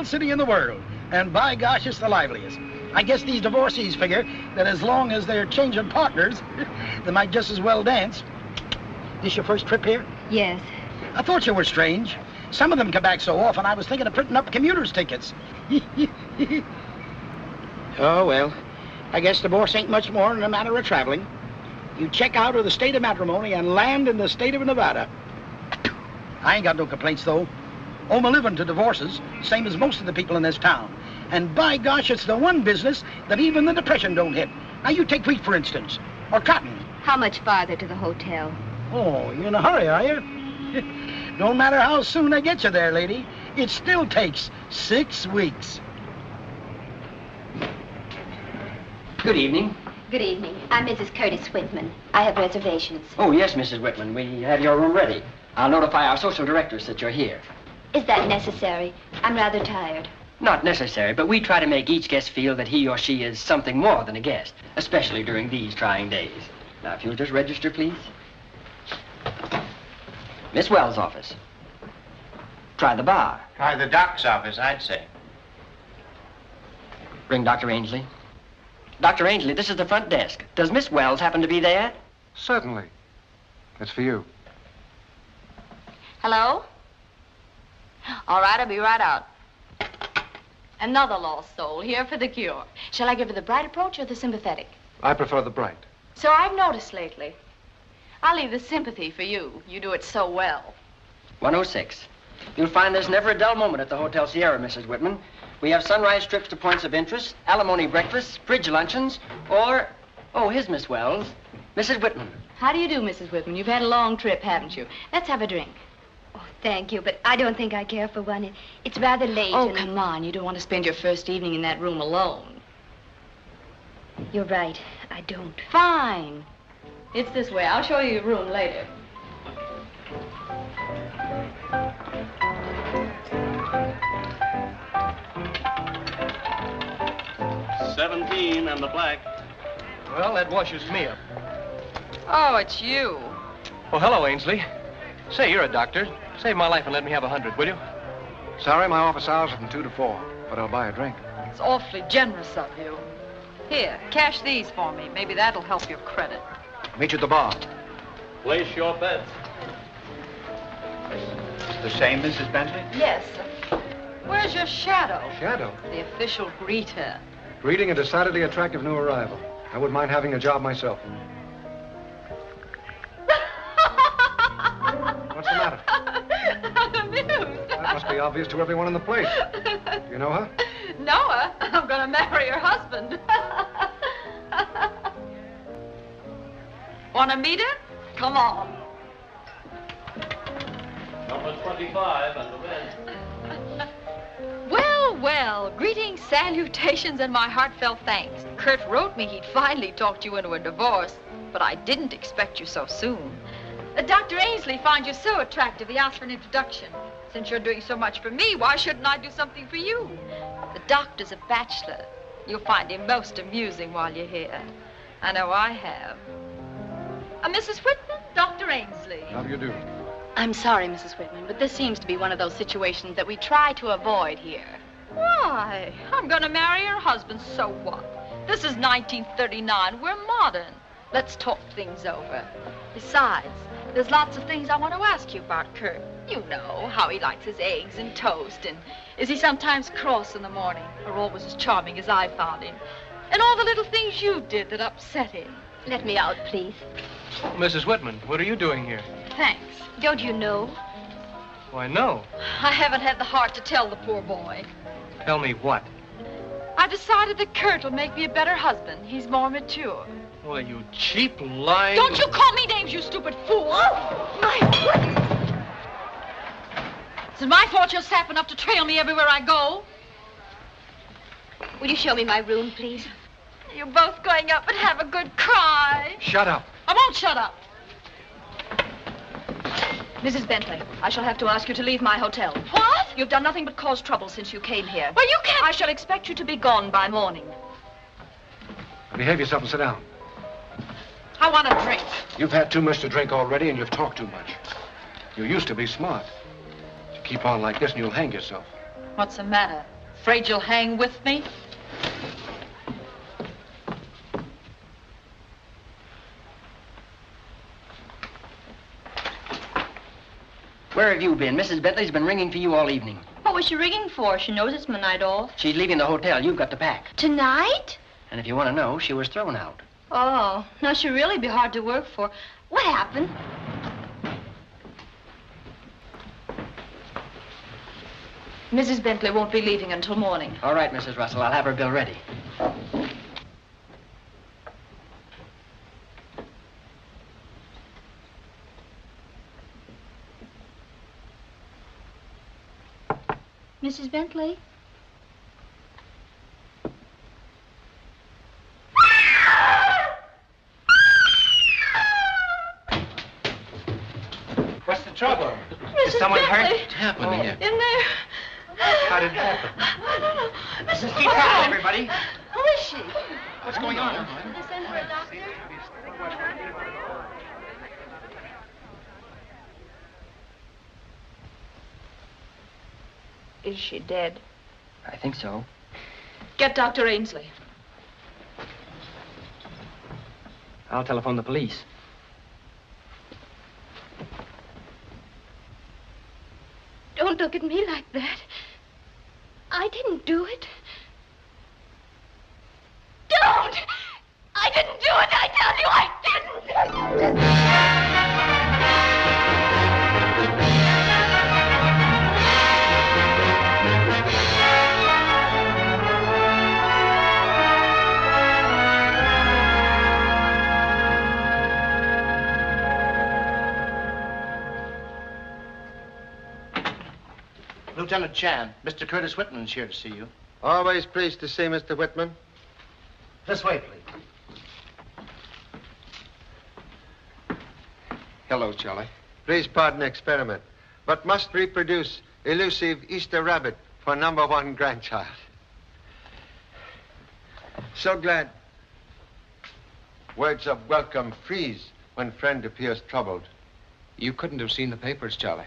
little city in the world. And by gosh, it's the liveliest. I guess these divorcees figure that as long as they're changing partners, they might just as well dance. This your first trip here? Yes. I thought you were strange. Some of them come back so often, I was thinking of printing up commuters' tickets. oh, well, I guess divorce ain't much more than a matter of traveling. You check out of the state of matrimony and land in the state of Nevada. I ain't got no complaints, though. Owe my living to divorces, same as most of the people in this town. And by gosh, it's the one business that even the Depression don't hit. Now, you take wheat, for instance, or cotton. How much farther to the hotel? Oh, you're in a hurry, are you? don't matter how soon I get you there, lady. It still takes six weeks. Good evening. Good evening. I'm Mrs. Curtis Whitman. I have reservations. Oh, yes, Mrs. Whitman. We have your room ready. I'll notify our social directors that you're here. Is that necessary? I'm rather tired. Not necessary, but we try to make each guest feel that he or she is something more than a guest, especially during these trying days. Now, if you'll just register, please. Miss Wells' office. Try the bar. Try the doc's office, I'd say. Ring Dr. Ainsley. Dr. Ainsley, this is the front desk. Does Miss Wells happen to be there? Certainly. It's for you. Hello? All right, I'll be right out. Another lost soul here for the cure. Shall I give her the bright approach or the sympathetic? I prefer the bright. So I've noticed lately. I'll leave the sympathy for you. You do it so well. 106. You'll find there's never a dull moment at the Hotel Sierra, Mrs. Whitman. We have sunrise trips to points of interest, alimony breakfasts, bridge luncheons, or, oh, here's Miss Wells. Mrs. Whitman. How do you do, Mrs. Whitman? You've had a long trip, haven't you? Let's have a drink. Thank you, but I don't think I care for one. It, it's rather late. Oh, come on. You don't want to spend your first evening in that room alone. You're right. I don't. Fine. It's this way. I'll show you your room later. Seventeen and the black. Well, that washes me up. Oh, it's you. Well, hello, Ainsley. Say, you're a doctor. Save my life and let me have a hundred, will you? Sorry, my office hours are from two to four, but I'll buy a drink. It's awfully generous of you. Here, cash these for me. Maybe that'll help your credit. Meet you at the bar. Place your bets. The same, Mrs. Bentley? Yes. Where's your shadow? Shadow. The official greeter. Greeting a decidedly attractive new arrival. I wouldn't mind having a job myself. What's the matter? I'm amused. That must be obvious to everyone in the place. Do You know her? Noah, I'm going to marry your husband. Want to meet her? Come on. Number 25 and the red. Well, well, greetings, salutations, and my heartfelt thanks. Curt wrote me he'd finally talked you into a divorce, but I didn't expect you so soon. Uh, Dr. Ainsley finds you so attractive, he asked for an introduction. Since you're doing so much for me, why shouldn't I do something for you? The doctor's a bachelor. You'll find him most amusing while you're here. I know I have. Uh, Mrs. Whitman, Dr. Ainsley. How do you do? I'm sorry, Mrs. Whitman, but this seems to be one of those situations that we try to avoid here. Why? I'm going to marry her husband, so what? This is 1939. We're modern. Let's talk things over. Besides, there's lots of things I want to ask you about Curt. You know how he likes his eggs and toast, and is he sometimes cross in the morning, or always as charming as I found him? And all the little things you did that upset him. Let me out, please. Mrs. Whitman, what are you doing here? Thanks. Don't you know? Why, no. I haven't had the heart to tell the poor boy. Tell me what? I decided that Curt will make me a better husband. He's more mature. Well, you cheap, lying... Don't you call me names, you stupid fool! My foot! Is it my fault you're sap enough to trail me everywhere I go? Will you show me my room, please? You're both going up and have a good cry. Shut up. I won't shut up. Mrs. Bentley, I shall have to ask you to leave my hotel. What? You've done nothing but cause trouble since you came here. Well, you can't. I shall expect you to be gone by morning. Behave yourself and sit down. I want a drink. You've had too much to drink already, and you've talked too much. You used to be smart. You Keep on like this and you'll hang yourself. What's the matter? Afraid you'll hang with me? Where have you been? Mrs. Bentley's been ringing for you all evening. What was she ringing for? She knows it's my night off. She's leaving the hotel. You've got to pack. Tonight? And if you want to know, she was thrown out. Oh, now she'll really be hard to work for. What happened? Mrs. Bentley won't be leaving until morning. All right, Mrs. Russell. I'll have her bill ready. Mrs. Bentley? What's the trouble? Mrs. someone hurt? Bentley, What's happening here? Oh, in there. How did it happen? Mrs. Keep calm, everybody. Who is she? What's going on? Did they send for a doctor? Is she dead? I think so. Get Dr. Ainsley. I'll telephone the police. Don't look at me Lieutenant Chan, Mr. Curtis Whitman's here to see you. Always pleased to see Mr. Whitman. This way, please. Hello, Charlie. Please pardon experiment, but must reproduce elusive Easter rabbit for number one grandchild. So glad. Words of welcome freeze when friend appears troubled. You couldn't have seen the papers, Charlie.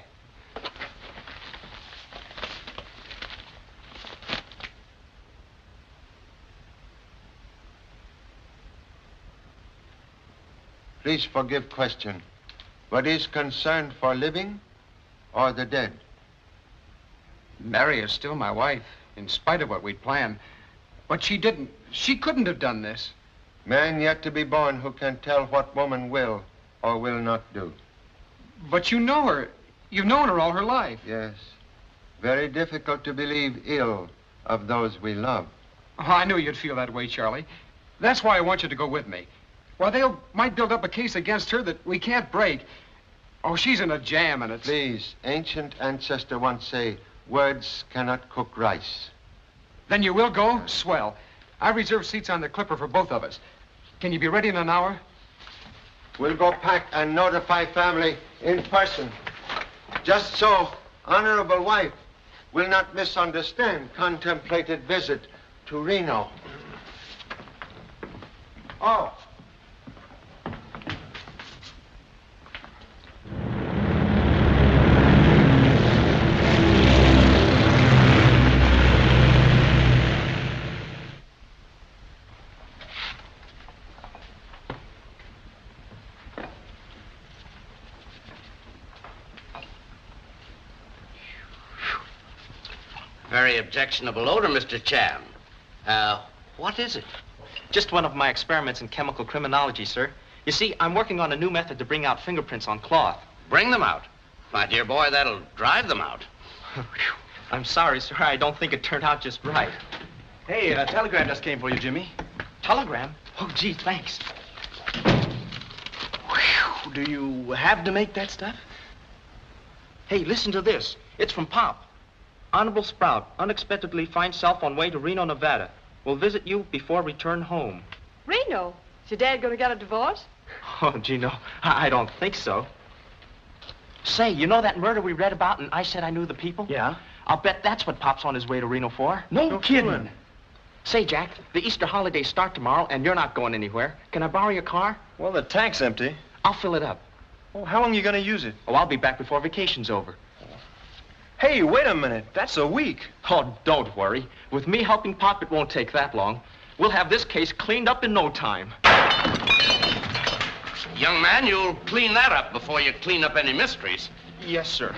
Please forgive question, but is concerned for living or the dead? Mary is still my wife, in spite of what we'd planned. But she didn't. She couldn't have done this. Man yet to be born who can tell what woman will or will not do. But you know her. You've known her all her life. Yes. Very difficult to believe ill of those we love. Oh, I knew you'd feel that way, Charlie. That's why I want you to go with me. Why, they might build up a case against her that we can't break. Oh, she's in a jam, and it's... Please, ancient ancestor once say, words cannot cook rice. Then you will go? Swell. I reserved seats on the Clipper for both of us. Can you be ready in an hour? We'll go pack and notify family in person. Just so, honorable wife will not misunderstand contemplated visit to Reno. Oh, objectionable odor, Mr. Chan. Uh, what is it? Just one of my experiments in chemical criminology, sir. You see, I'm working on a new method to bring out fingerprints on cloth. Bring them out. My dear boy, that'll drive them out. I'm sorry, sir. I don't think it turned out just right. Hey, a telegram just came for you, Jimmy. Telegram? Oh, gee, thanks. Do you have to make that stuff? Hey, listen to this. It's from Pop. Honorable Sprout unexpectedly finds self on way to Reno, Nevada. Will visit you before return home. Reno. Is your dad going to get a divorce? Oh, Gino. I I don't think so. Say, you know that murder we read about and I said I knew the people? Yeah. I'll bet that's what Pop's on his way to Reno for. No, kidding. Say, Jack, the Easter holidays start tomorrow and you're not going anywhere. Can I borrow your car? Well, the tank's empty. I'll fill it up. Well, how long are you going to use it? Oh, I'll be back before vacation's over. Hey, wait a minute. That's a week. Oh, don't worry. With me helping Pop, it won't take that long. We'll have this case cleaned up in no time. Young man, you'll clean that up before you clean up any mysteries. Yes, sir.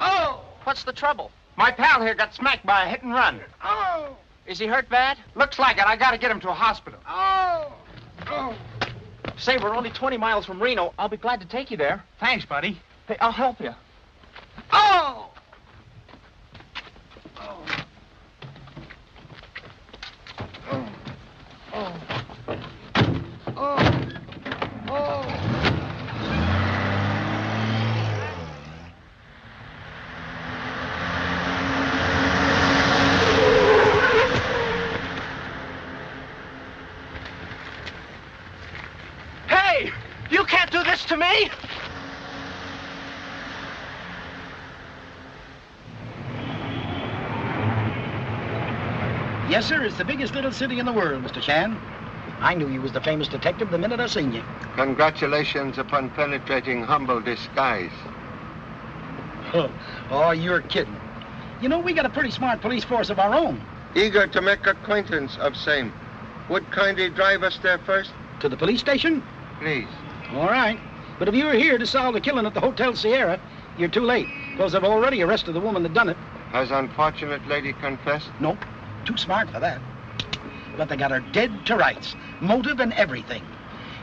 Oh! What's the trouble? My pal here got smacked by a hit and run. Oh! Is he hurt bad? Looks like it. I gotta get him to a hospital. Oh! Oh! Say, we're only 20 miles from Reno. I'll be glad to take you there. Thanks, buddy. Hey, I'll help you. Oh! Hey! You can't do this to me! Yes, sir. It's the biggest little city in the world, Mr. Chan. I knew you was the famous detective the minute I seen you. Congratulations upon penetrating humble disguise. oh, you're kidding. You know, we got a pretty smart police force of our own. Eager to make acquaintance of same. Would kindly drive us there first? To the police station? Please. All right. But if you were here to solve the killing at the Hotel Sierra, you're too late, because I've already arrested the woman that done it. Has unfortunate lady confessed? Nope. Too smart for that. But they got her dead to rights. Motive and everything.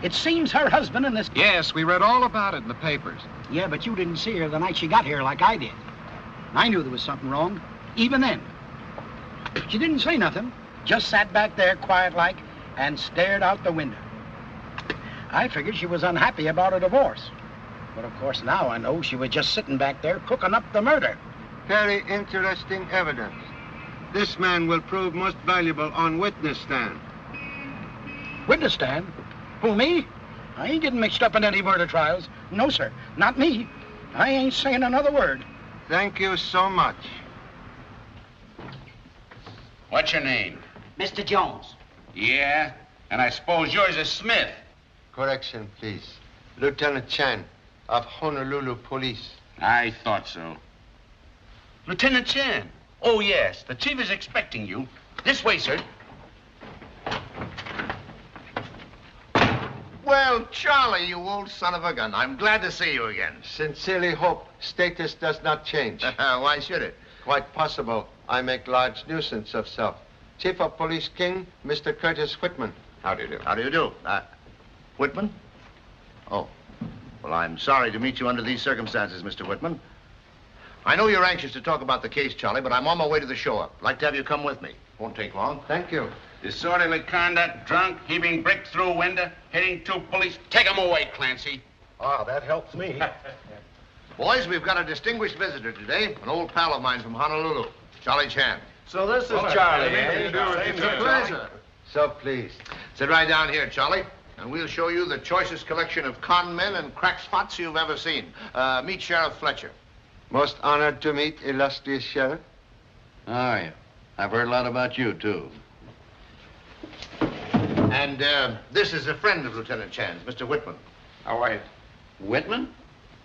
It seems her husband and this... Yes, we read all about it in the papers. Yeah, but you didn't see her the night she got here like I did. I knew there was something wrong, even then. She didn't say nothing. Just sat back there quiet like and stared out the window. I figured she was unhappy about a divorce. But of course now I know she was just sitting back there cooking up the murder. Very interesting evidence. This man will prove most valuable on witness stand. Witness stand? Who, me? I ain't getting mixed up in any murder trials. No, sir. Not me. I ain't saying another word. Thank you so much. What's your name? Mr. Jones. Yeah? And I suppose yours is Smith. Correction, please. Lieutenant Chan of Honolulu Police. I thought so. Lieutenant Chan. Oh, yes. The chief is expecting you. This way, sir. Well, Charlie, you old son of a gun. I'm glad to see you again. Sincerely hope status does not change. Why should it? Quite possible I make large nuisance of self. Chief of Police King, Mr. Curtis Whitman. How do you do? How do you do? Uh, Whitman? Oh. Well, I'm sorry to meet you under these circumstances, Mr. Whitman. I know you're anxious to talk about the case, Charlie, but I'm on my way to the show up. I'd like to have you come with me. Won't take long. Thank you. Disorderly conduct, drunk, heaving brick through window, hitting two police. Take him away, Clancy. Oh, that helps me. Boys, we've got a distinguished visitor today, an old pal of mine from Honolulu, Charlie Chan. So this is Charlie, eh? It's a pleasure. So pleased. Sit right down here, Charlie, and we'll show you the choicest collection of con men and crack spots you've ever seen. Uh, meet Sheriff Fletcher. Most honored to meet illustrious sheriff. How are you? I've heard a lot about you, too. And uh, this is a friend of Lieutenant Chan's, Mr. Whitman. How are you? Whitman?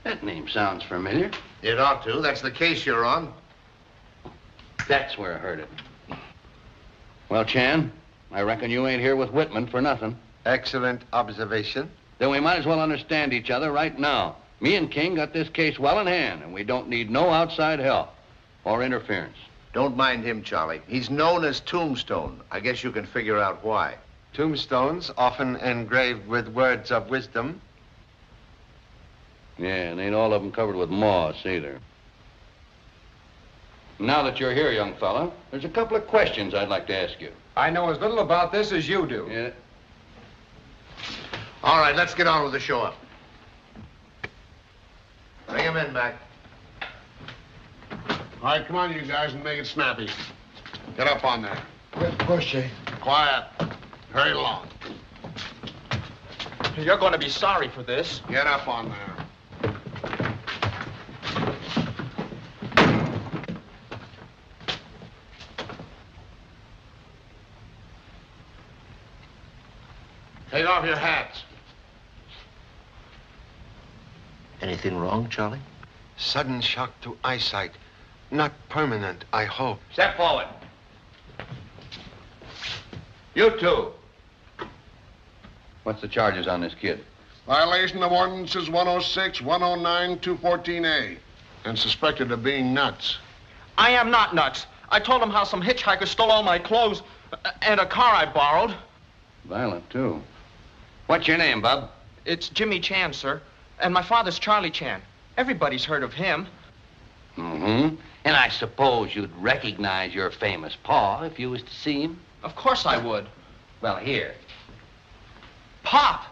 That name sounds familiar. It ought to. That's the case you're on. That's where I heard it. Well, Chan, I reckon you ain't here with Whitman for nothing. Excellent observation. Then we might as well understand each other right now. Me and King got this case well in hand, and we don't need no outside help or interference. Don't mind him, Charlie. He's known as Tombstone. I guess you can figure out why. Tombstones, often engraved with words of wisdom. Yeah, and ain't all of them covered with moss either. Now that you're here, young fella, there's a couple of questions I'd like to ask you. I know as little about this as you do. Yeah. All right, let's get on with the show up. Bring him in Mac. All right, come on, you guys, and make it snappy. Get up on there. Quit pushing. Quiet. Hurry along. You're going to be sorry for this. Get up on there. Off your hats. Anything wrong, Charlie? Sudden shock to eyesight. Not permanent, I hope. Step forward. You two. What's the charges on this kid? Violation of ordinances 106, 109, 214A. And suspected of being nuts. I am not nuts. I told him how some hitchhiker stole all my clothes uh, and a car I borrowed. Violent, too. What's your name, Bub? It's Jimmy Chan, sir. And my father's Charlie Chan. Everybody's heard of him. Mm-hmm. And I suppose you'd recognize your famous pa if you was to see him? Of course I would. Well, here. Pop,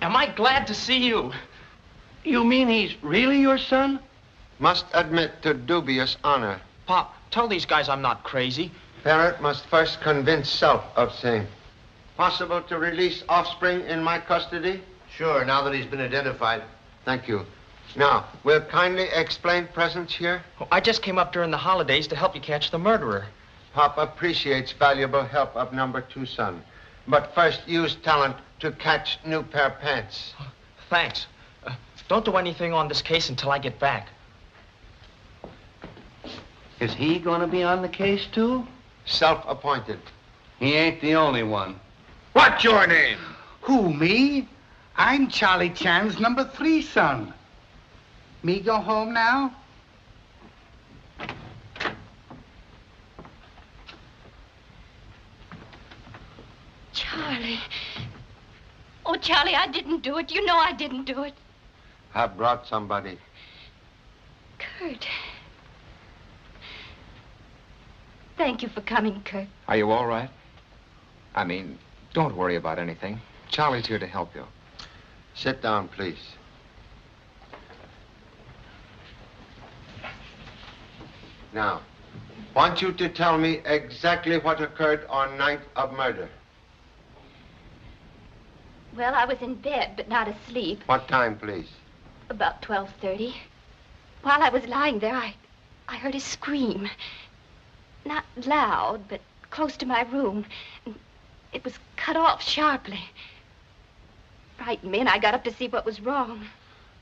am I glad to see you? You mean he's really your son? Must admit to dubious honor. Pop, tell these guys I'm not crazy. Parent must first convince self of same. Possible to release offspring in my custody? Sure, now that he's been identified. Thank you. Now, will kindly explain presence here? Oh, I just came up during the holidays to help you catch the murderer. Pop appreciates valuable help of number two son. But first use talent to catch new pair pants. Thanks. Uh, don't do anything on this case until I get back. Is he going to be on the case, too? Self-appointed. He ain't the only one. What's your name? Who, me? I'm Charlie Chan's number three son. Me go home now? Charlie. Oh, Charlie, I didn't do it. You know I didn't do it. Have brought somebody. Curt. Thank you for coming, Curt. Are you all right? I mean, don't worry about anything. Charlie's here to help you. Sit down, please. Now, want you to tell me exactly what occurred on night of murder. Well, I was in bed, but not asleep. What time, please? About 12.30. While I was lying there, I, I heard a scream. Not loud, but close to my room. It was cut off sharply. Frightened me, and I got up to see what was wrong.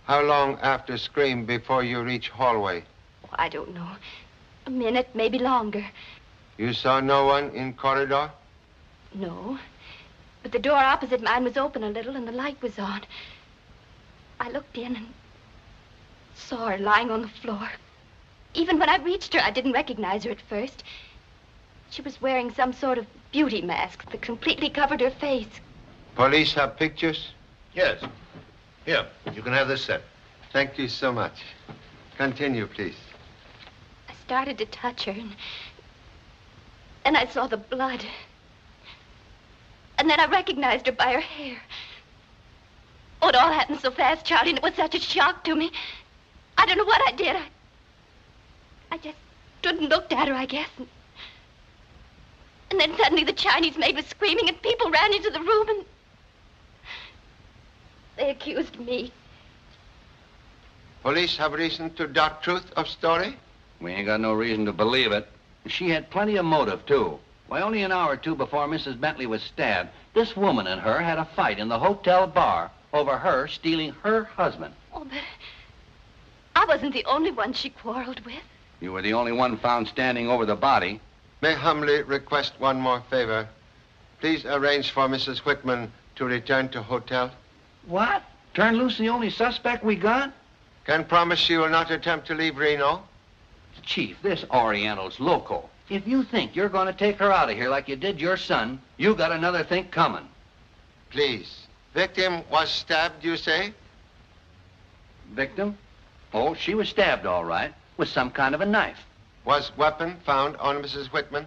How long after scream before you reach hallway? Oh, I don't know. A minute, maybe longer. You saw no one in corridor? No. But the door opposite mine was open a little, and the light was on. I looked in and saw her lying on the floor. Even when I reached her, I didn't recognize her at first. She was wearing some sort of beauty mask that completely covered her face. Police have pictures? Yes. Here, you can have this set. Thank you so much. Continue, please. I started to touch her, and, and I saw the blood. And then I recognized her by her hair. Oh, it all happened so fast, Charlie, and it was such a shock to me. I don't know what I did. I, I just stood and looked at her, I guess. And, and then suddenly the Chinese maid was screaming, and people ran into the room, and they accused me. Police have reason to doubt truth of story? We ain't got no reason to believe it. She had plenty of motive, too. Why, only an hour or two before Mrs. Bentley was stabbed, this woman and her had a fight in the hotel bar over her stealing her husband. Oh, but I wasn't the only one she quarreled with. You were the only one found standing over the body. May humbly request one more favor. Please arrange for Mrs. Whitman to return to hotel. What? Turn loose the only suspect we got? Can promise she will not attempt to leave Reno. Chief, this Oriental's loco. If you think you're going to take her out of here like you did your son, you got another think coming. Please. Victim was stabbed, you say? Victim? Oh, she was stabbed all right, with some kind of a knife. Was weapon found on Mrs. Whitman?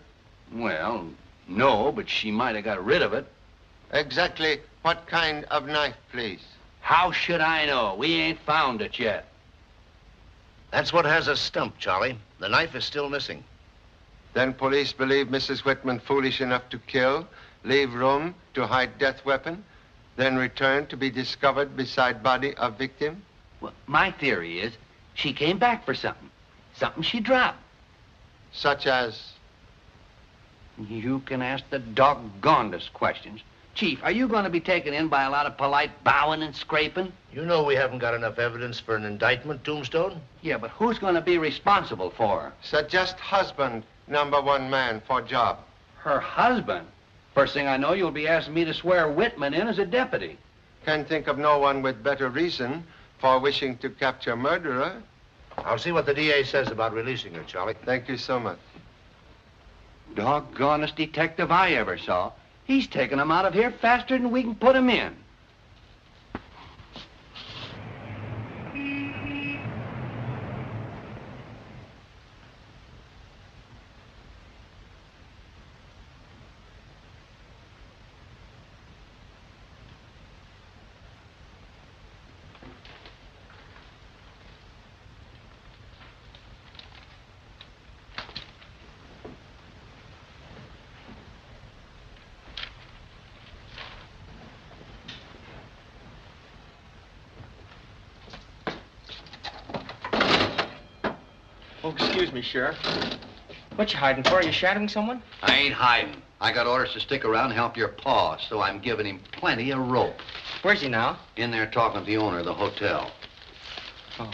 Well, no, but she might have got rid of it. Exactly what kind of knife, please? How should I know? We ain't found it yet. That's what has us stumped, Charlie. The knife is still missing. Then police believe Mrs. Whitman foolish enough to kill, leave room to hide death weapon, then return to be discovered beside body of victim? Well, my theory is she came back for something. Something she dropped. Such as? You can ask the doggonedest questions. Chief, are you going to be taken in by a lot of polite bowing and scraping? You know we haven't got enough evidence for an indictment, Tombstone? Yeah, but who's going to be responsible for her? Suggest husband, number one man for job. Her husband? First thing I know, you'll be asking me to swear Whitman in as a deputy. Can think of no one with better reason for wishing to capture murderer. I'll see what the DA says about releasing her, Charlie. Thank you so much. Doggonest detective I ever saw. He's taking him out of here faster than we can put him in. Oh, excuse me, Sheriff. What you hiding for? Are you shadowing someone? I ain't hiding. I got orders to stick around and help your pa, so I'm giving him plenty of rope. Where's he now? In there talking to the owner of the hotel. Oh.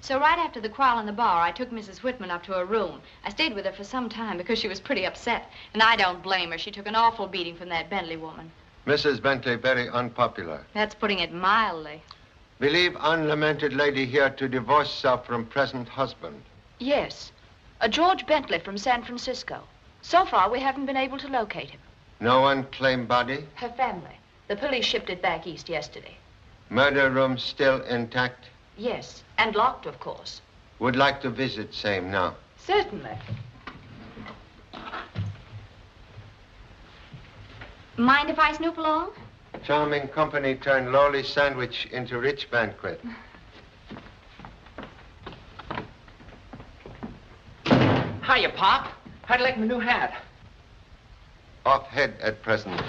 So right after the quarrel in the bar, I took Mrs. Whitman up to her room. I stayed with her for some time because she was pretty upset. And I don't blame her. She took an awful beating from that Bentley woman. Mrs. Bentley very unpopular. That's putting it mildly. Believe unlamented lady here to divorce self from present husband. Yes. A George Bentley from San Francisco. So far, we haven't been able to locate him. No one claim body. Her family. The police shipped it back east yesterday. Murder room still intact. Yes. And locked, of course. Would like to visit same now. Certainly. Mind if I snoop along? Charming company turned lowly sandwich into rich banquet. Hiya, Pop. How'd you like my new hat? Off head at present.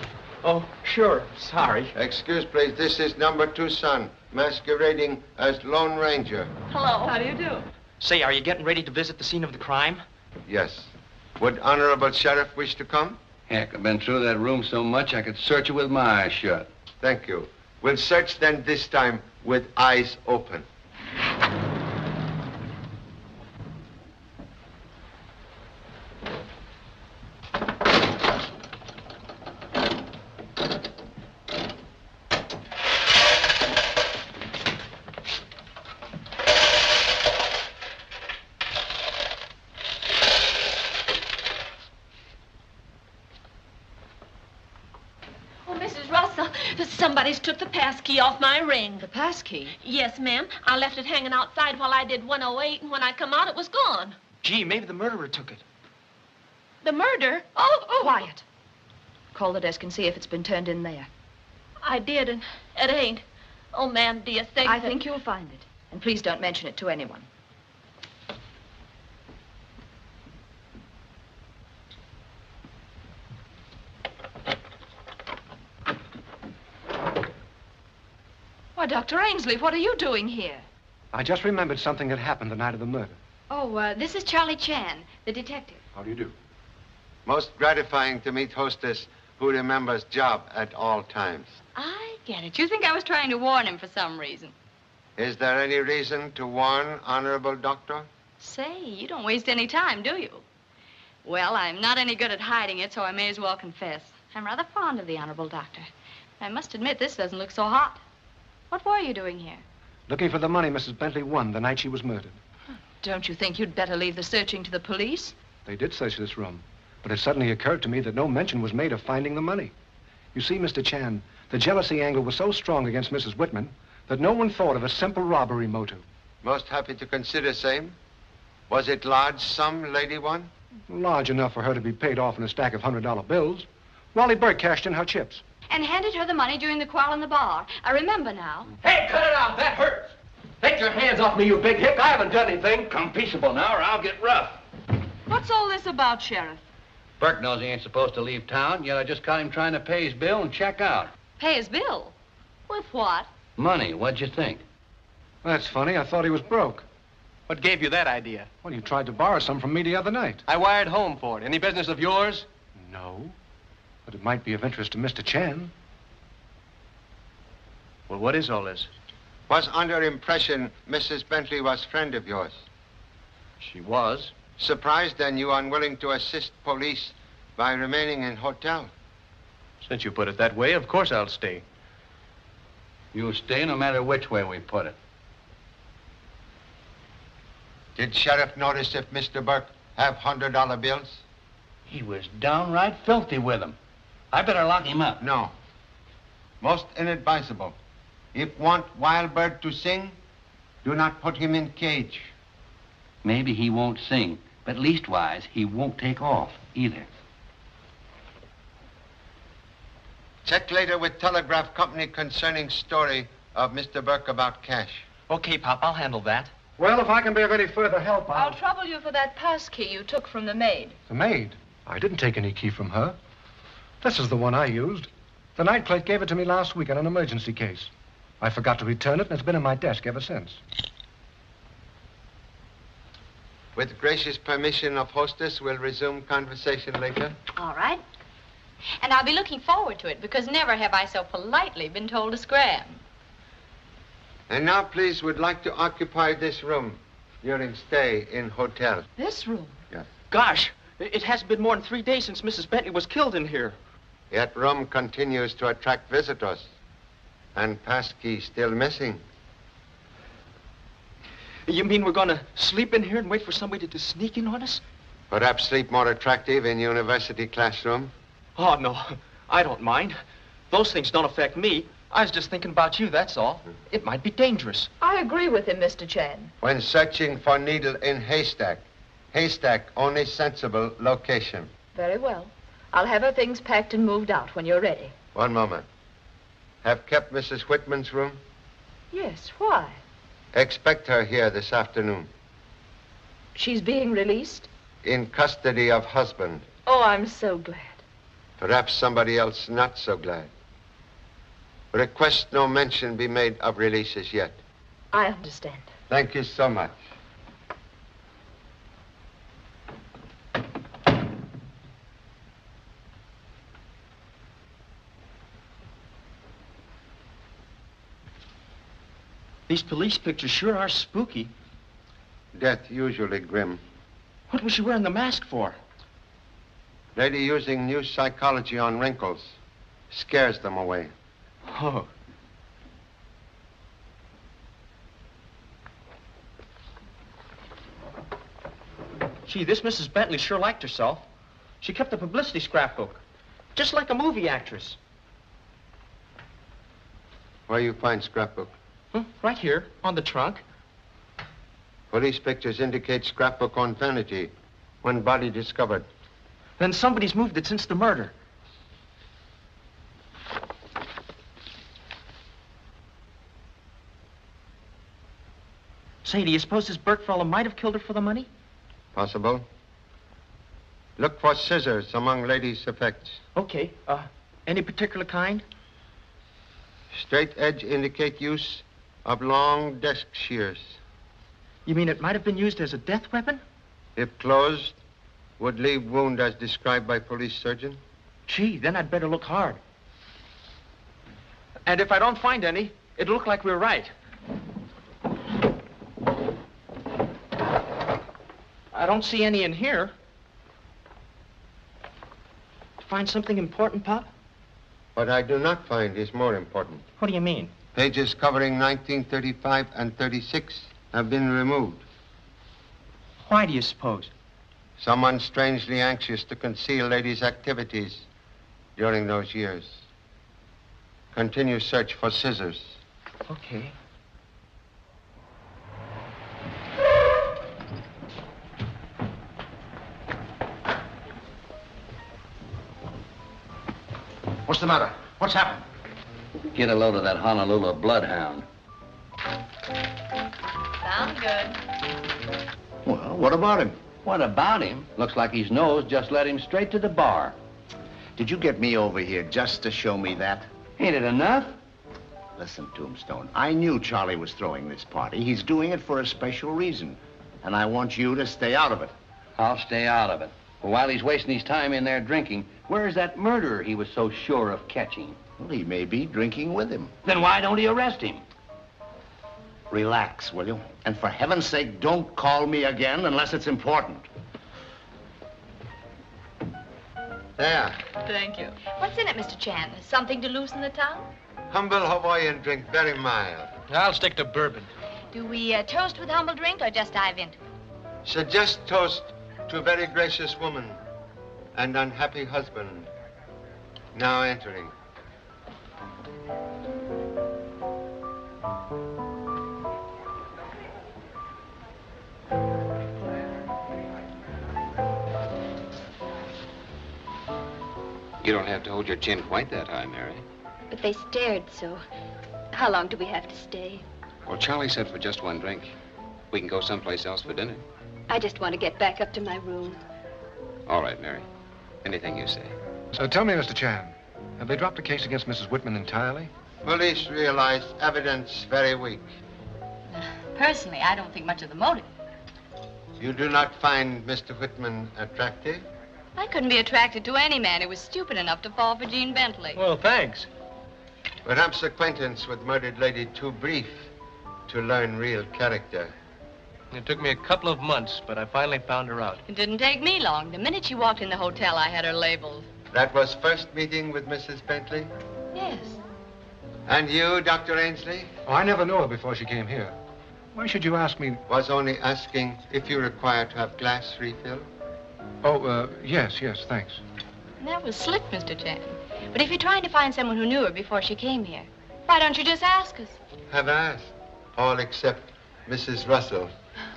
Oh, sure. Sorry. Excuse, please. This is number two son, masquerading as Lone Ranger. Hello. How do you do? Say, are you getting ready to visit the scene of the crime? Yes. Would Honorable Sheriff wish to come? Heck, I've been through that room so much I could search it with my eyes shut. Thank you. We'll search then this time with eyes open. Oh, Mrs. Russell, somebody's took the pass key off my ring. The pass key? Yes, ma'am. I left it hanging outside while I did 108, and when I come out, it was gone. Gee, maybe the murderer took it. The murder? Oh, oh. Quiet. Call the desk and see if it's been turned in there. I did, and it ain't. Oh, ma'am, do you think I that- think you'll find it. And please don't mention it to anyone. Dr. Ainsley, what are you doing here? I just remembered something that happened the night of the murder. Oh, uh, this is Charlie Chan, the detective. How do you do? Most gratifying to meet hostess who remembers job at all times. I get it. You think I was trying to warn him for some reason. Is there any reason to warn, Honorable Doctor? Say, you don't waste any time, do you? Well, I'm not any good at hiding it, so I may as well confess. I'm rather fond of the Honorable Doctor. I must admit, this doesn't look so hot. What were you doing here? Looking for the money Mrs. Bentley won the night she was murdered. Don't you think you'd better leave the searching to the police? They did search this room, but it suddenly occurred to me that no mention was made of finding the money. You see, Mr. Chan, the jealousy angle was so strong against Mrs. Whitman that no one thought of a simple robbery motive. Most happy to consider same. Was it large sum, lady one? Large enough for her to be paid off in a stack of $100 bills. Wally Burke cashed in her chips. And handed her the money during the quarrel in the bar. I remember now. Hey, cut it out. That hurts. Take your hands off me, you big hick. I haven't done anything. Come peaceable now, or I'll get rough. What's all this about, Sheriff? Burke knows he ain't supposed to leave town, yet I just caught him trying to pay his bill and check out. Pay his bill. With what? Money, what'd you think? That's funny. I thought he was broke. What gave you that idea? Well, you tried to borrow some from me the other night. I wired home for it. Any business of yours? No. But it might be of interest to Mr. Chan. Well, what is all this? Was under impression Mrs. Bentley was friend of yours. She was. Surprised then you unwilling to assist police by remaining in hotel. Since you put it that way, of course I'll stay. You'll stay no matter which way we put it. Did Sheriff notice if Mr. Burke have hundred dollar bills? He was downright filthy with them. I better lock him up. No. Most inadvisable. If want wild bird to sing, do not put him in cage. Maybe he won't sing, but leastwise he won't take off either. Check later with telegraph company concerning story of Mr. Burke about cash. Okay, Pop, I'll handle that. Well, if I can be of any further help, I'll... I'll trouble you for that pass key you took from the maid. The maid? I didn't take any key from her. This is the one I used. The night clerk gave it to me last week on an emergency case. I forgot to return it, and it's been in my desk ever since. With gracious permission of hostess, we'll resume conversation later. All right. And I'll be looking forward to it because never have I so politely been told to scram. And now, please, would like to occupy this room during stay in hotel. This room? Yes. Gosh, it it hasn't been more than three days since Mrs. Bentley was killed in here. Yet room continues to attract visitors. And passkey still missing. You mean we're gonna sleep in here and wait for somebody to sneak in on us? Perhaps sleep more attractive in university classroom. Oh, no. I don't mind. Those things don't affect me. I was just thinking about you, that's all. It might be dangerous. I agree with him, Mr. Chan. When searching for needle in haystack, haystack only sensible location. Very well. I'll have her things packed and moved out when you're ready. One moment. Have kept Mrs. Whitman's room? Yes, why? Expect her here this afternoon. She's being released? In custody of husband. Oh, I'm so glad. Perhaps somebody else not so glad. Request no mention be made of releases yet. I understand. Thank you so much. These police pictures sure are spooky. Death usually grim. What was she wearing the mask for? Lady using new psychology on wrinkles. Scares them away. Oh. Gee, this Mrs. Bentley sure liked herself. She kept a publicity scrapbook, just like a movie actress. Where you find scrapbook? Hmm, right here, on the trunk. Police pictures indicate scrapbook on vanity. When body discovered. Then somebody's moved it since the murder. Say, do you suppose this Burke fellow might have killed her for the money? Possible. Look for scissors among ladies' effects. Okay. Uh, any particular kind? Straight edge indicate use of long desk shears. You mean it might have been used as a death weapon? If closed, would leave wound as described by police surgeon. Gee, then I'd better look hard. And if I don't find any, it'll look like we're right. I don't see any in here. Find something important, Pop? What I do not find is more important. What do you mean? Pages covering 1935 and 36 have been removed. Why do you suppose? Someone strangely anxious to conceal ladies' activities during those years. Continue search for scissors. Okay. What's the matter? What's happened? Get a load of that Honolulu bloodhound. Sounds good. Well, what about him? What about him? Looks like his nose just led him straight to the bar. Did you get me over here just to show me that? Ain't it enough? Listen, Tombstone, I knew Charlie was throwing this party. He's doing it for a special reason. And I want you to stay out of it. I'll stay out of it. But while he's wasting his time in there drinking, where's that murderer he was so sure of catching? Well, he may be drinking with him. Then why don't he arrest him? Relax, will you? And for heaven's sake, don't call me again unless it's important. There. Thank you. What's in it, Mr. Chan? Something to loosen the tongue? Humble Hawaiian drink, very mild. I'll stick to bourbon. Do we uh, toast with humble drink or just dive into it? Suggest toast to a very gracious woman and unhappy husband now entering. You don't have to hold your chin quite that high, Mary. But they stared so. How long do we have to stay? Well, Charlie said for just one drink. We can go someplace else for dinner. I just want to get back up to my room. All right, Mary. Anything you say. So tell me, Mr. Chan, have they dropped the case against Mrs. Whitman entirely? Police realize evidence very weak. Personally, I don't think much of the motive. You do not find Mr. Whitman attractive? I couldn't be attracted to any man who was stupid enough to fall for Jean Bentley. Well, thanks. Perhaps acquaintance with murdered lady too brief to learn real character. It took me a couple of months, but I finally found her out. It didn't take me long. The minute she walked in the hotel, I had her labeled. That was first meeting with Mrs. Bentley? Yes. And you, Dr. Ainsley? Oh, I never knew her before she came here. Why should you ask me? Was only asking if you require to have glass refill. Oh, uh, yes, yes, thanks. That was slick, Mr. Chan. But if you're trying to find someone who knew her before she came here, why don't you just ask us? Have asked. All except Mrs. Russell.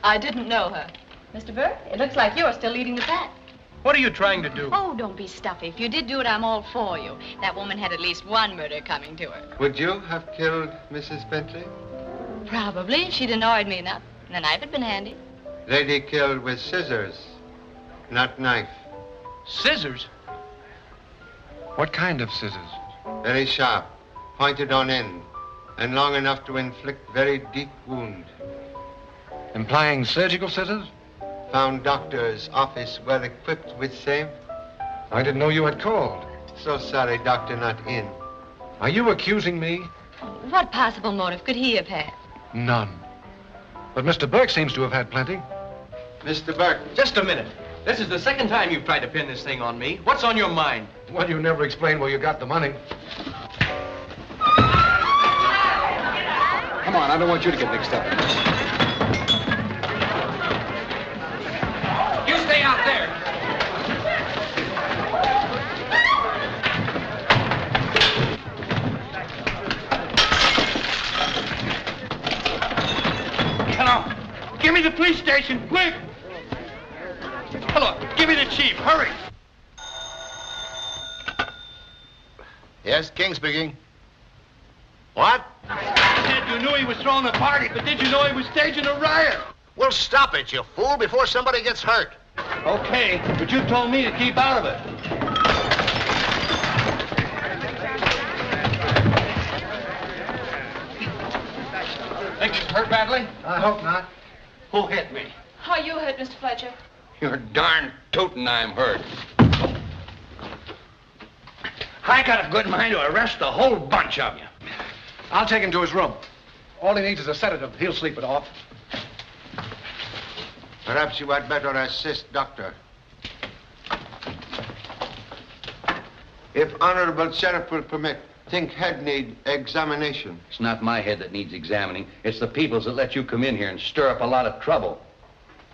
I didn't know her. Mr. Burke, it looks like you're still leading the pack. What are you trying to do? Oh, don't be stuffy. If you did do it, I'm all for you. That woman had at least one murder coming to her. Would you have killed Mrs. Bentley? Probably, if she'd annoyed me enough. And the knife had been handy. Lady killed with scissors, not knife. Scissors? What kind of scissors? Very sharp, pointed on end, and long enough to inflict very deep wound. Implying surgical scissors? Found doctor's office well equipped with same. I didn't know you had called. So sorry, doctor not in. Are you accusing me? What possible motive could he have had? None. But Mr. Burke seems to have had plenty. Mr. Burke. Just a minute. This is the second time you've tried to pin this thing on me. What's on your mind? Well, you never explained where you got the money. Come on, I don't want you to get mixed up. You stay out there. Hello. Give me the police station, quick. Hello. Give me the chief. Hurry. Yes, King speaking. What? Said you knew he was throwing a party, but did you know he was staging a riot? Well, stop it, you fool, before somebody gets hurt. Okay, but you told me to keep out of it. Think he's hurt badly? I hope not. Who hit me? How you hurt, Mr. Fletcher? You're darn tootin' I'm hurt. I got a good mind to arrest the whole bunch of you. I'll take him to his room. All he needs is a sedative. He'll sleep it off. Perhaps you had better assist, doctor. If honorable sheriff will permit, think head need examination. It's not my head that needs examining. It's the people's that let you come in here and stir up a lot of trouble.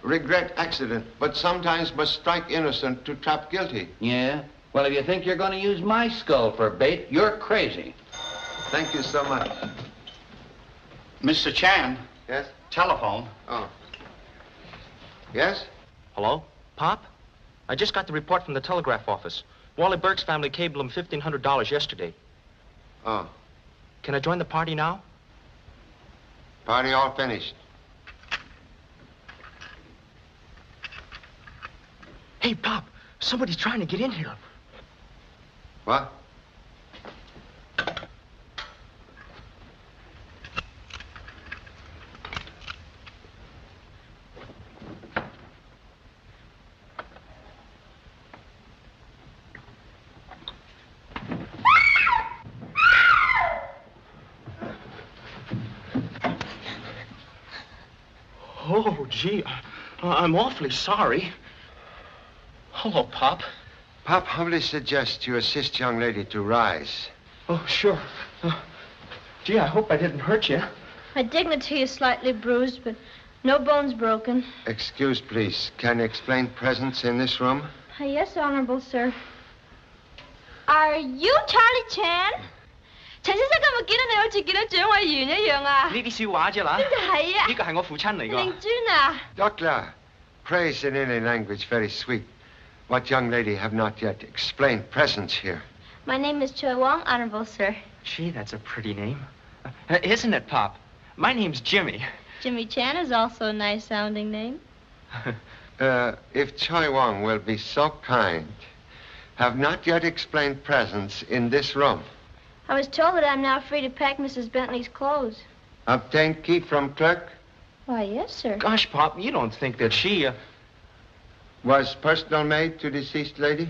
Regret accident, but sometimes must strike innocent to trap guilty. Yeah? Well, if you think you're going to use my skull for bait, you're crazy. Thank you so much. Mr. Chan. Yes? Telephone. Oh. Yes? Hello? Pop? I just got the report from the telegraph office. Wally Burke's family cabled him $1,500 yesterday. Oh. Can I join the party now? Party all finished. Hey, Pop, somebody's trying to get in here. What? Oh, gee, I'm awfully sorry. Hello, Pop. Pop humbly suggests you assist young lady to rise. Oh, sure. Uh, gee, I hope I didn't hurt you. My dignity is slightly bruised, but no bones broken. Excuse, please. Can you explain presence in this room? Uh, yes, honorable sir. Are you Charlie Chan? 陈先生今日见到你好似见到蒋伟元一样啊！呢啲笑话啫啦。边度系啊？呢个系我父亲嚟㗎。令尊啊！ Doctor, praise in any language very sweet. What young lady have not yet explained presence here? My name is Choi Wong, honorable sir. Gee, that's a pretty name. Uh, isn't it, Pop? My name's Jimmy. Jimmy Chan is also a nice sounding name. Uh, if Choi Wong will be so kind, have not yet explained presence in this room. I was told that I'm now free to pack Mrs. Bentley's clothes. Obtained key from clerk? Why, yes, sir. Gosh, Pop, you don't think that she, uh... Was personal maid to deceased lady?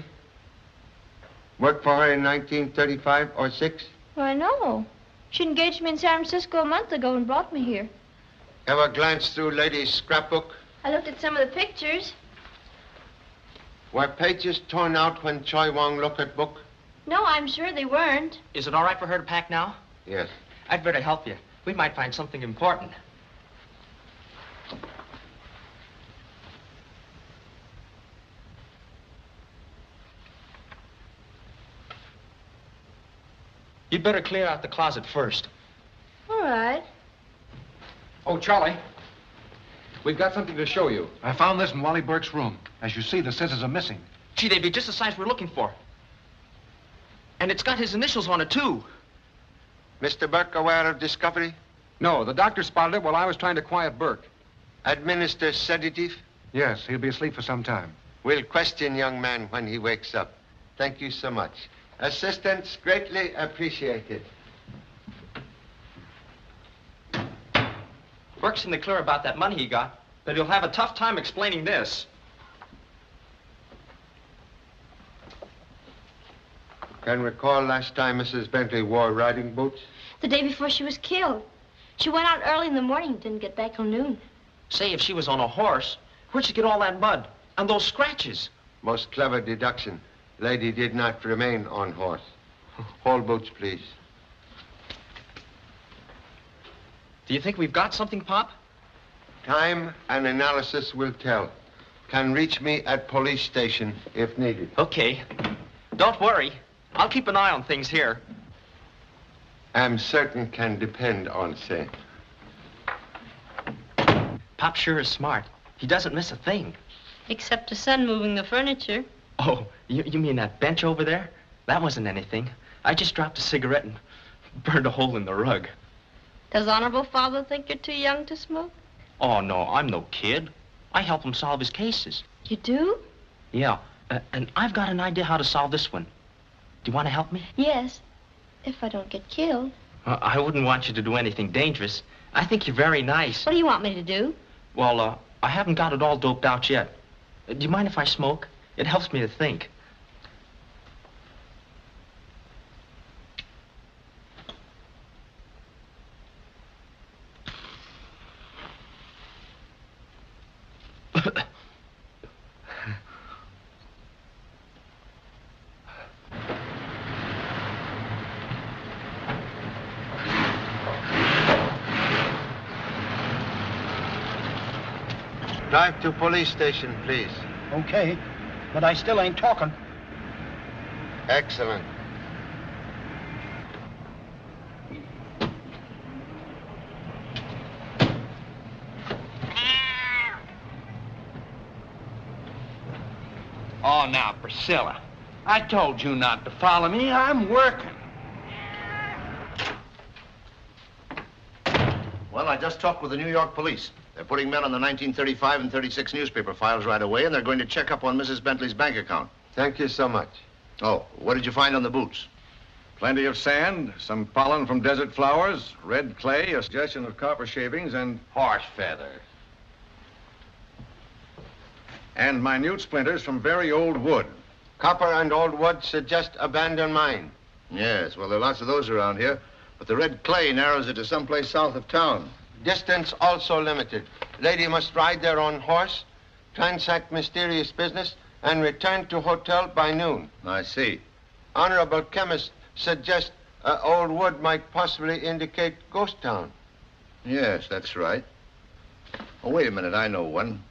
Worked for her in 1935 or 6? Why, no. She engaged me in San Francisco a month ago and brought me here. Ever glanced through lady's scrapbook? I looked at some of the pictures. Were pages torn out when Choi Wong looked at book? No, I'm sure they weren't. Is it all right for her to pack now? Yes. I'd better help you. We might find something important. You'd better clear out the closet first. All right. Oh, Charlie. We've got something to show you. I found this in Wally Burke's room. As you see, the scissors are missing. Gee, they'd be just the size we're looking for. And it's got his initials on it, too. Mr. Burke aware of discovery? No, the doctor spotted it while I was trying to quiet Burke. Administer sedative? Yes, he'll be asleep for some time. We'll question young man when he wakes up. Thank you so much. Assistance greatly appreciated. Burke's in the clear about that money he got, but he'll have a tough time explaining this. Can recall last time Mrs. Bentley wore riding boots? The day before she was killed. She went out early in the morning and didn't get back till noon. Say, if she was on a horse, where'd she get all that mud? And those scratches? Most clever deduction. Lady did not remain on horse. Hold boots, please. Do you think we've got something, Pop? Time and analysis will tell. Can reach me at police station if needed. Okay. Don't worry. I'll keep an eye on things here. I'm certain can depend on say. Pop sure is smart. He doesn't miss a thing. Except the son moving the furniture. Oh, you, you mean that bench over there? That wasn't anything. I just dropped a cigarette and burned a hole in the rug. Does honorable father think you're too young to smoke? Oh, no, I'm no kid. I help him solve his cases. You do? Yeah, uh, and I've got an idea how to solve this one. Do you want to help me? Yes. If I don't get killed. Uh, I wouldn't want you to do anything dangerous. I think you're very nice. What do you want me to do? Well, uh, I haven't got it all doped out yet. Uh, do you mind if I smoke? It helps me to think. Drive to police station, please. Okay, but I still ain't talking. Excellent. Oh, now, Priscilla, I told you not to follow me. I'm working. Well, I just talked with the New York police. They're putting men on the 1935 and 36 newspaper files right away, and they're going to check up on Mrs. Bentley's bank account. Thank you so much. Oh, what did you find on the boots? Plenty of sand, some pollen from desert flowers, red clay, a suggestion of copper shavings, and horse feathers. And minute splinters from very old wood. Copper and old wood suggest abandoned mine. Yes, well, there are lots of those around here, but the red clay narrows it to someplace south of town. Distance also limited. Lady must ride there on horse, transact mysterious business, and return to hotel by noon. I see. Honorable chemist suggests uh, Old Wood might possibly indicate Ghost Town. Yes, that's right. Oh, wait a minute. I know one.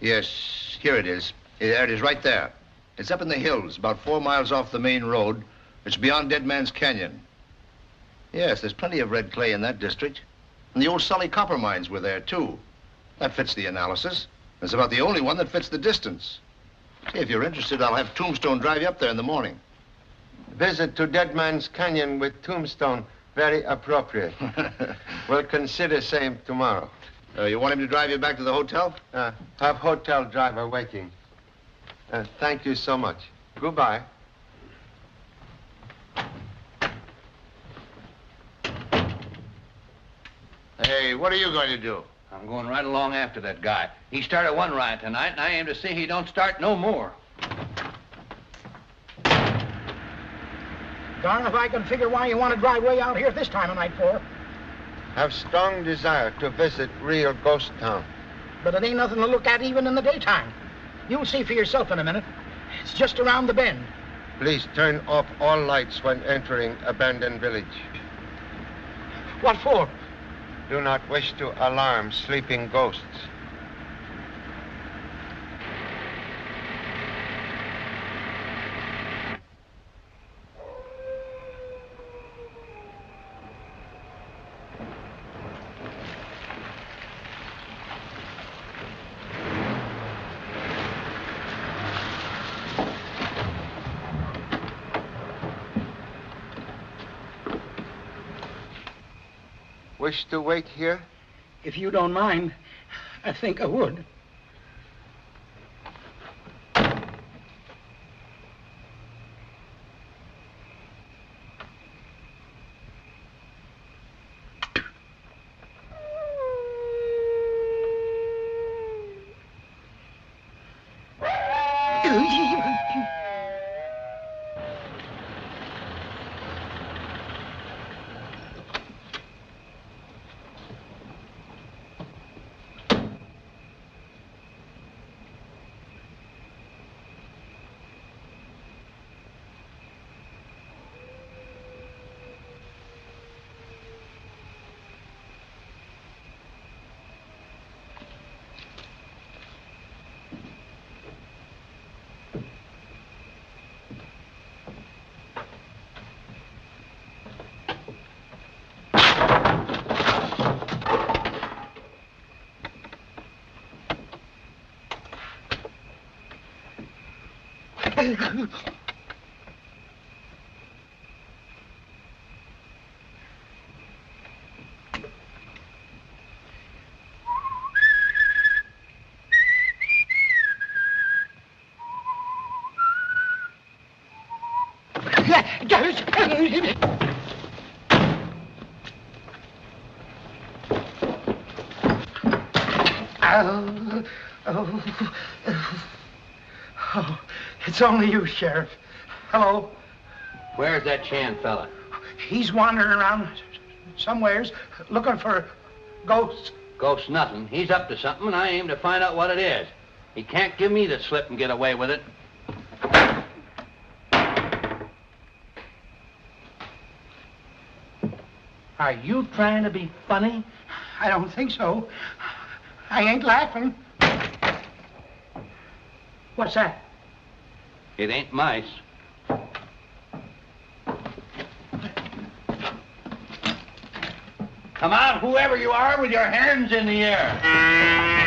Yes, here it is. There it is, right there. It's up in the hills, about four miles off the main road. It's beyond Dead Man's Canyon. Yes, there's plenty of red clay in that district. And the old Sully copper mines were there, too. That fits the analysis. It's about the only one that fits the distance. If you're interested, I'll have Tombstone drive you up there in the morning. Visit to Dead Man's Canyon with Tombstone, very appropriate. we'll consider same tomorrow. Uh, you want him to drive you back to the hotel? Uh, have hotel driver waiting. Uh, thank you so much. Goodbye. Hey, what are you going to do? I'm going right along after that guy. He started one riot tonight, and I aim to see he don't start no more. Darn if I can figure why you want to drive way out here this time of night for. Have strong desire to visit real ghost town. But it ain't nothing to look at even in the daytime. You'll see for yourself in a minute. It's just around the bend. Please turn off all lights when entering abandoned village. What for? Do not wish to alarm sleeping ghosts. Wish to wait here? If you don't mind, I think I would. Oh, oh, oh, it's only you, Sheriff. Hello. Where's that Chan fella? He's wandering around somewheres looking for ghosts. Ghosts nothing. He's up to something, and I aim to find out what it is. He can't give me the slip and get away with it. Are you trying to be funny? I don't think so. I ain't laughing. What's that? It ain't mice. Come out, whoever you are, with your hands in the air.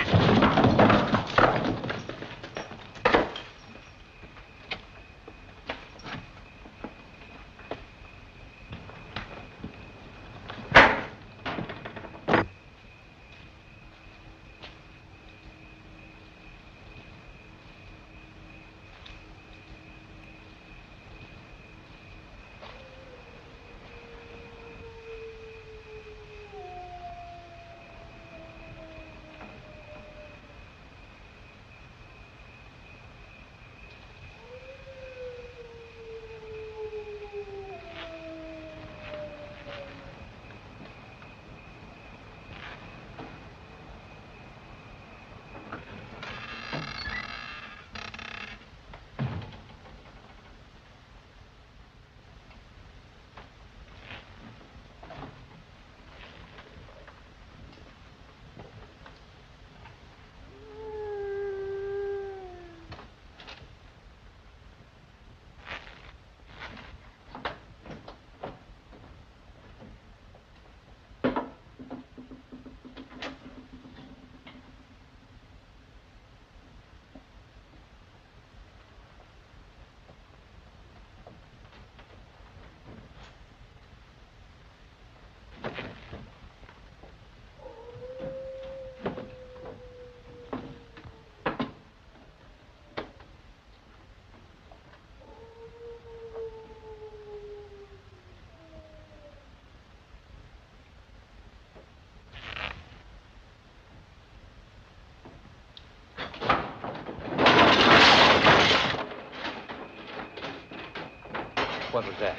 That?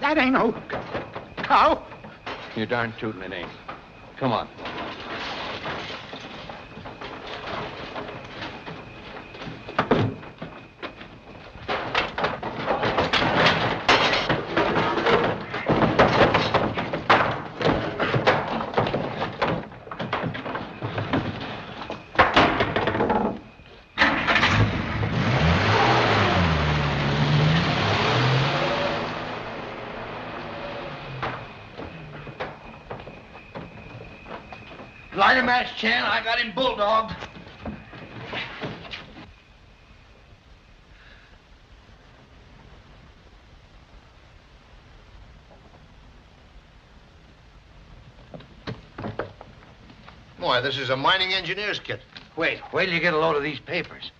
That ain't no cow. You're darn tootin' it ain't. Come on. Light a match, Chan. I got him bulldogged. Boy, this is a mining engineer's kit. Wait, wait till you get a load of these papers.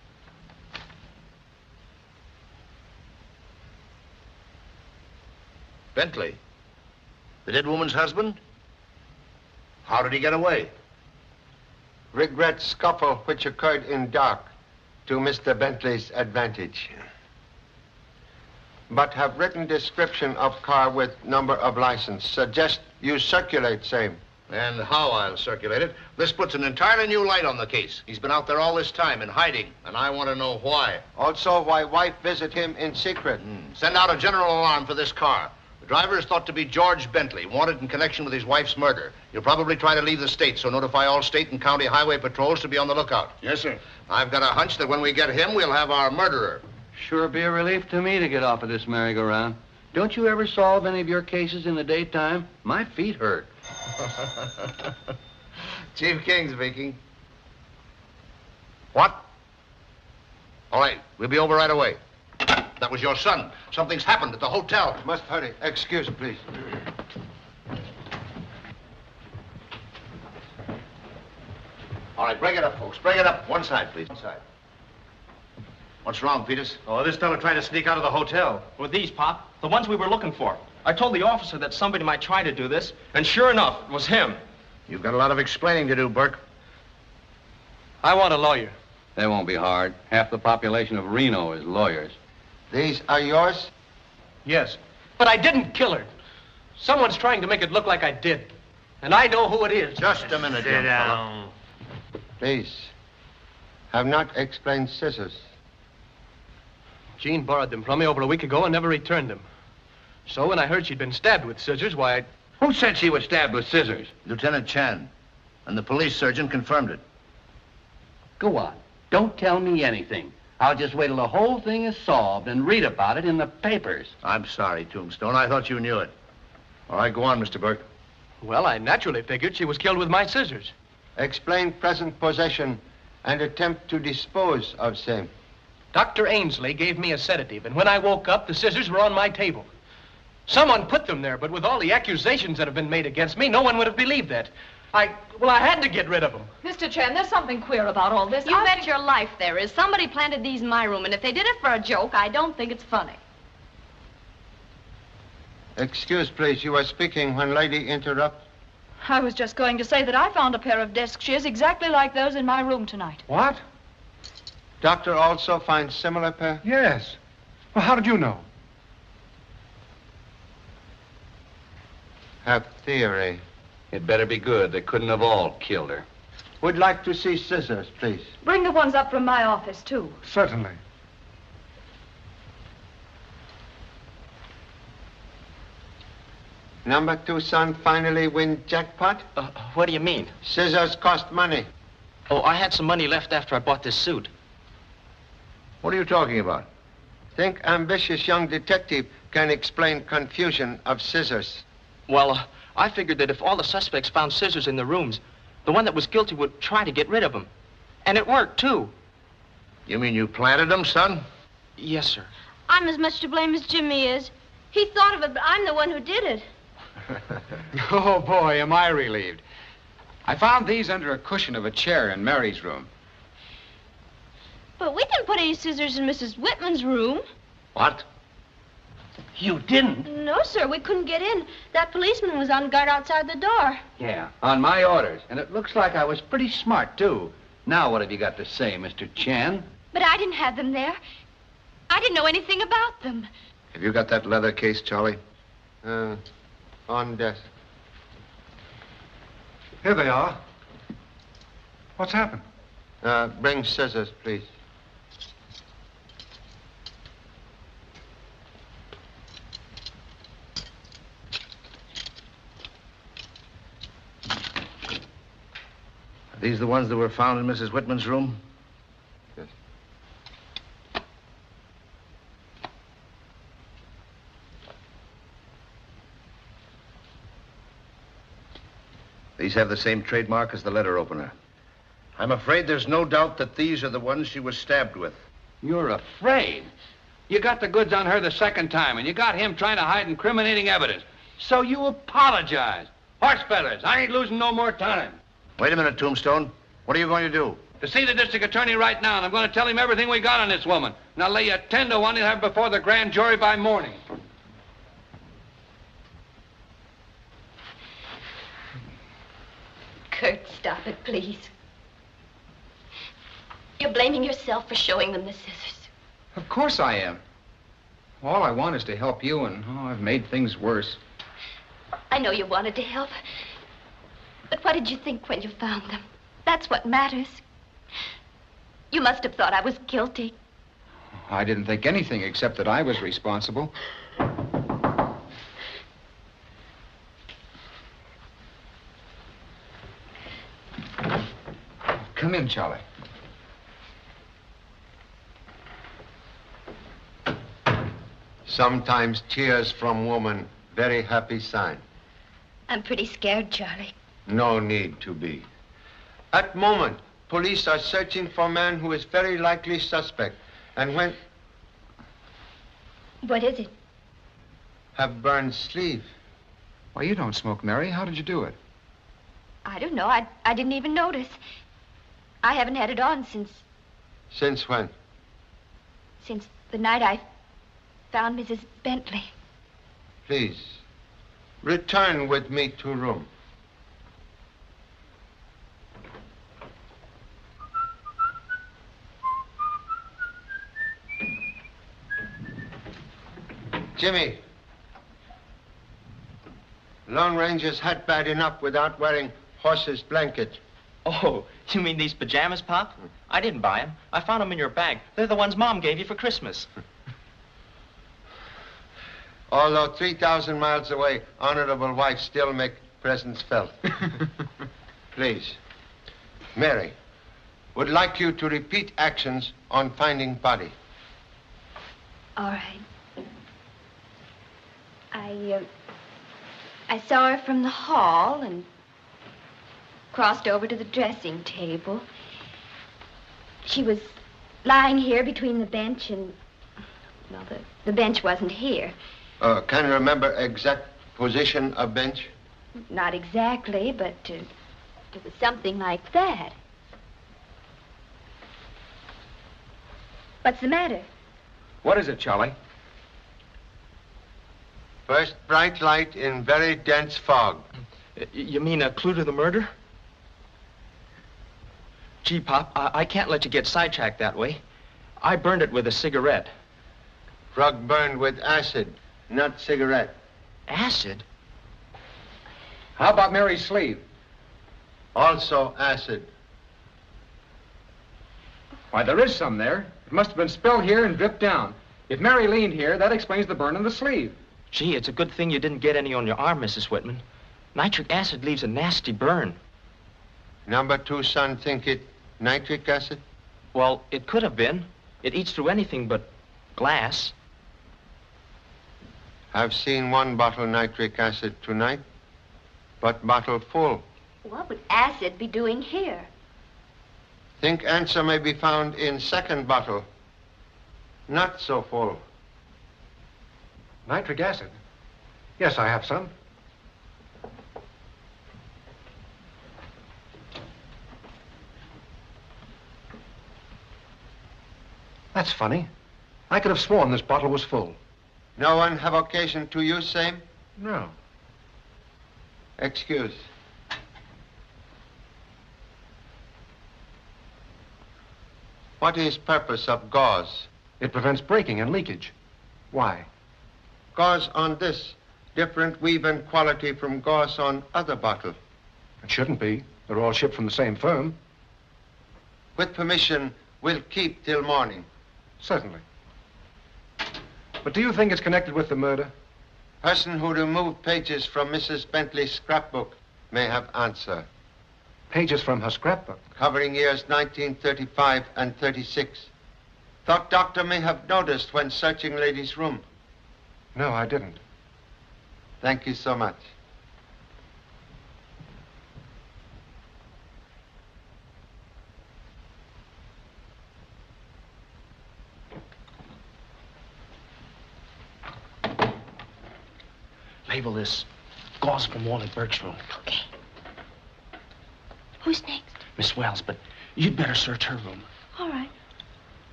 Bentley. The dead woman's husband? How did he get away? Regret scuffle which occurred in dark to Mr. Bentley's advantage. But have written description of car with number of license. Suggest you circulate same. And how I'll circulate it. This puts an entirely new light on the case. He's been out there all this time in hiding, and I want to know why. Also, why wife visit him in secret. Hmm. Send out a general alarm for this car. The driver is thought to be George Bentley, wanted in connection with his wife's murder. You'll probably try to leave the state, so notify all state and county highway patrols to be on the lookout. Yes, sir. I've got a hunch that when we get him, we'll have our murderer. Sure be a relief to me to get off of this merry-go-round. Don't you ever solve any of your cases in the daytime? My feet hurt. Chief King speaking. What? All right, we'll be over right away. That was your son. Something's happened at the hotel. Must hurry. Excuse, me, please. All right, break it up, folks. Break it up. One side, please. One side. What's wrong, Peters? Oh, this fellow tried to sneak out of the hotel. With these, Pop. The ones we were looking for. I told the officer that somebody might try to do this, and sure enough, it was him. You've got a lot of explaining to do, Burke. I want a lawyer. That won't be hard. Half the population of Reno is lawyers. These are yours? Yes. But I didn't kill her. Someone's trying to make it look like I did. And I know who it is. Just a minute, Sit young down. Please. Have not explained scissors. Jean borrowed them from me over a week ago and never returned them. So when I heard she'd been stabbed with scissors, why, I... Who said she was stabbed with scissors? Lieutenant Chan. And the police surgeon confirmed it. Go on. Don't tell me anything. I'll just wait till the whole thing is solved and read about it in the papers. I'm sorry, Tombstone. I thought you knew it. All right, go on, Mr. Burke. Well, I naturally figured she was killed with my scissors. Explain present possession and attempt to dispose of same. Dr. Ainsley gave me a sedative, and when I woke up, the scissors were on my table. Someone put them there, but with all the accusations that have been made against me, no one would have believed that. I, well, I had to get rid of them. Mr. Chan, there's something queer about all this. You I- bet your life there is. Somebody planted these in my room, and if they did it for a joke, I don't think it's funny. Excuse, please. You were speaking when lady interrupt. I was just going to say that I found a pair of desk shears exactly like those in my room tonight. What? Doctor also finds similar pair? Yes. Well, how did you know? Have theory. It better be good. They couldn't have all killed her. We'd like to see scissors, please. Bring the ones up from my office, too. Certainly. Number two son finally win jackpot? Uh, what do you mean? Scissors cost money. Oh, I had some money left after I bought this suit. What are you talking about? Think ambitious young detective can explain confusion of scissors. Well, uh, I figured that if all the suspects found scissors in the rooms, the one that was guilty would try to get rid of them. And it worked, too. You mean you planted them, son? Yes, sir. I'm as much to blame as Jimmy is. He thought of it, but I'm the one who did it. Oh, boy, am I relieved. I found these under a cushion of a chair in Mary's room. But we didn't put any scissors in Mrs. Whitman's room. What? You didn't? No, sir, we couldn't get in. That policeman was on guard outside the door. Yeah, on my orders. And it looks like I was pretty smart, too. Now, what have you got to say, Mr. Chan? But I didn't have them there. I didn't know anything about them. Have you got that leather case, Charlie? Uh, on desk. Here they are. What's happened? Uh, bring scissors, please. Are these the ones that were found in Mrs. Whitman's room? Yes. These have the same trademark as the letter opener. I'm afraid there's no doubt that these are the ones she was stabbed with. You're afraid? You got the goods on her the second time, and you got him trying to hide incriminating evidence. So you apologize. Horse feathers, I ain't losing no more time. Wait a minute, Tombstone. What are you going to do? To see the district attorney right now, and I'm going to tell him everything we got on this woman. And I'll lay you 10 to 1 he'll have before the grand jury by morning. Curt, stop it, please. You're blaming yourself for showing them the scissors. Of course I am. All I want is to help you, and oh, I've made things worse. I know you wanted to help. But what did you think when you found them? That's what matters. You must have thought I was guilty. I didn't think anything except that I was responsible. Come in, Charlie. Sometimes tears from woman, very happy sign. I'm pretty scared, Charlie. No need to be. At moment, police are searching for a man who is very likely suspect. And when What is it? have burned sleeve. Why, you don't smoke, Mary. How did you do it? I don't know. I, I didn't even notice. I haven't had it on since Since when? since the night I found Mrs. Bentley. Please, return with me to room. Jimmy. Lone Ranger's hat bad enough without wearing horse's blanket. Oh, you mean these pajamas, Pop? I didn't buy them. I found them in your bag. They're the ones Mom gave you for Christmas. Although 3,000 miles away, honorable wife still make presence felt. Please. Mary, would like you to repeat actions on finding body. All right. I, uh, I saw her from the hall and crossed over to the dressing table. She was lying here between the bench and, well, the, the bench wasn't here. Uh, can you remember exact position of bench? Not exactly, but uh, it was something like that. What's the matter? What is it, Charlie? First bright light in very dense fog. Uh, you mean a clue to the murder? Gee, Pop, I, I can't let you get sidetracked that way. I burned it with a cigarette. Rug burned with acid, not cigarette. Acid? How about Mary's sleeve? Also acid. Why, there is some there. It must have been spilled here and dripped down. If Mary leaned here, that explains the burn in the sleeve. Gee, it's a good thing you didn't get any on your arm, Mrs. Whitman. Nitric acid leaves a nasty burn. Number two son think it nitric acid? Well, it could have been. It eats through anything but glass. I've seen one bottle nitric acid tonight, but bottle full. What would acid be doing here? Think answer may be found in second bottle. Not so full. Nitric acid? Yes, I have some. That's funny. I could have sworn this bottle was full. No one have occasion to use same? No. Excuse. What is purpose of gauze? It prevents breaking and leakage. Why? Gauze on this. Different weave and quality from gauze on other bottle. It shouldn't be. They're all shipped from the same firm. With permission, we'll keep till morning. Certainly. But do you think it's connected with the murder? Person who removed pages from Mrs. Bentley's scrapbook may have answer. Pages from her scrapbook? Covering years 1935 and 36. Thought doctor may have noticed when searching lady's room. No, I didn't. Thank you so much. Label this gauze from Wally Burke's room. Okay. Who's next? Miss Wells, but you'd better search her room. All right.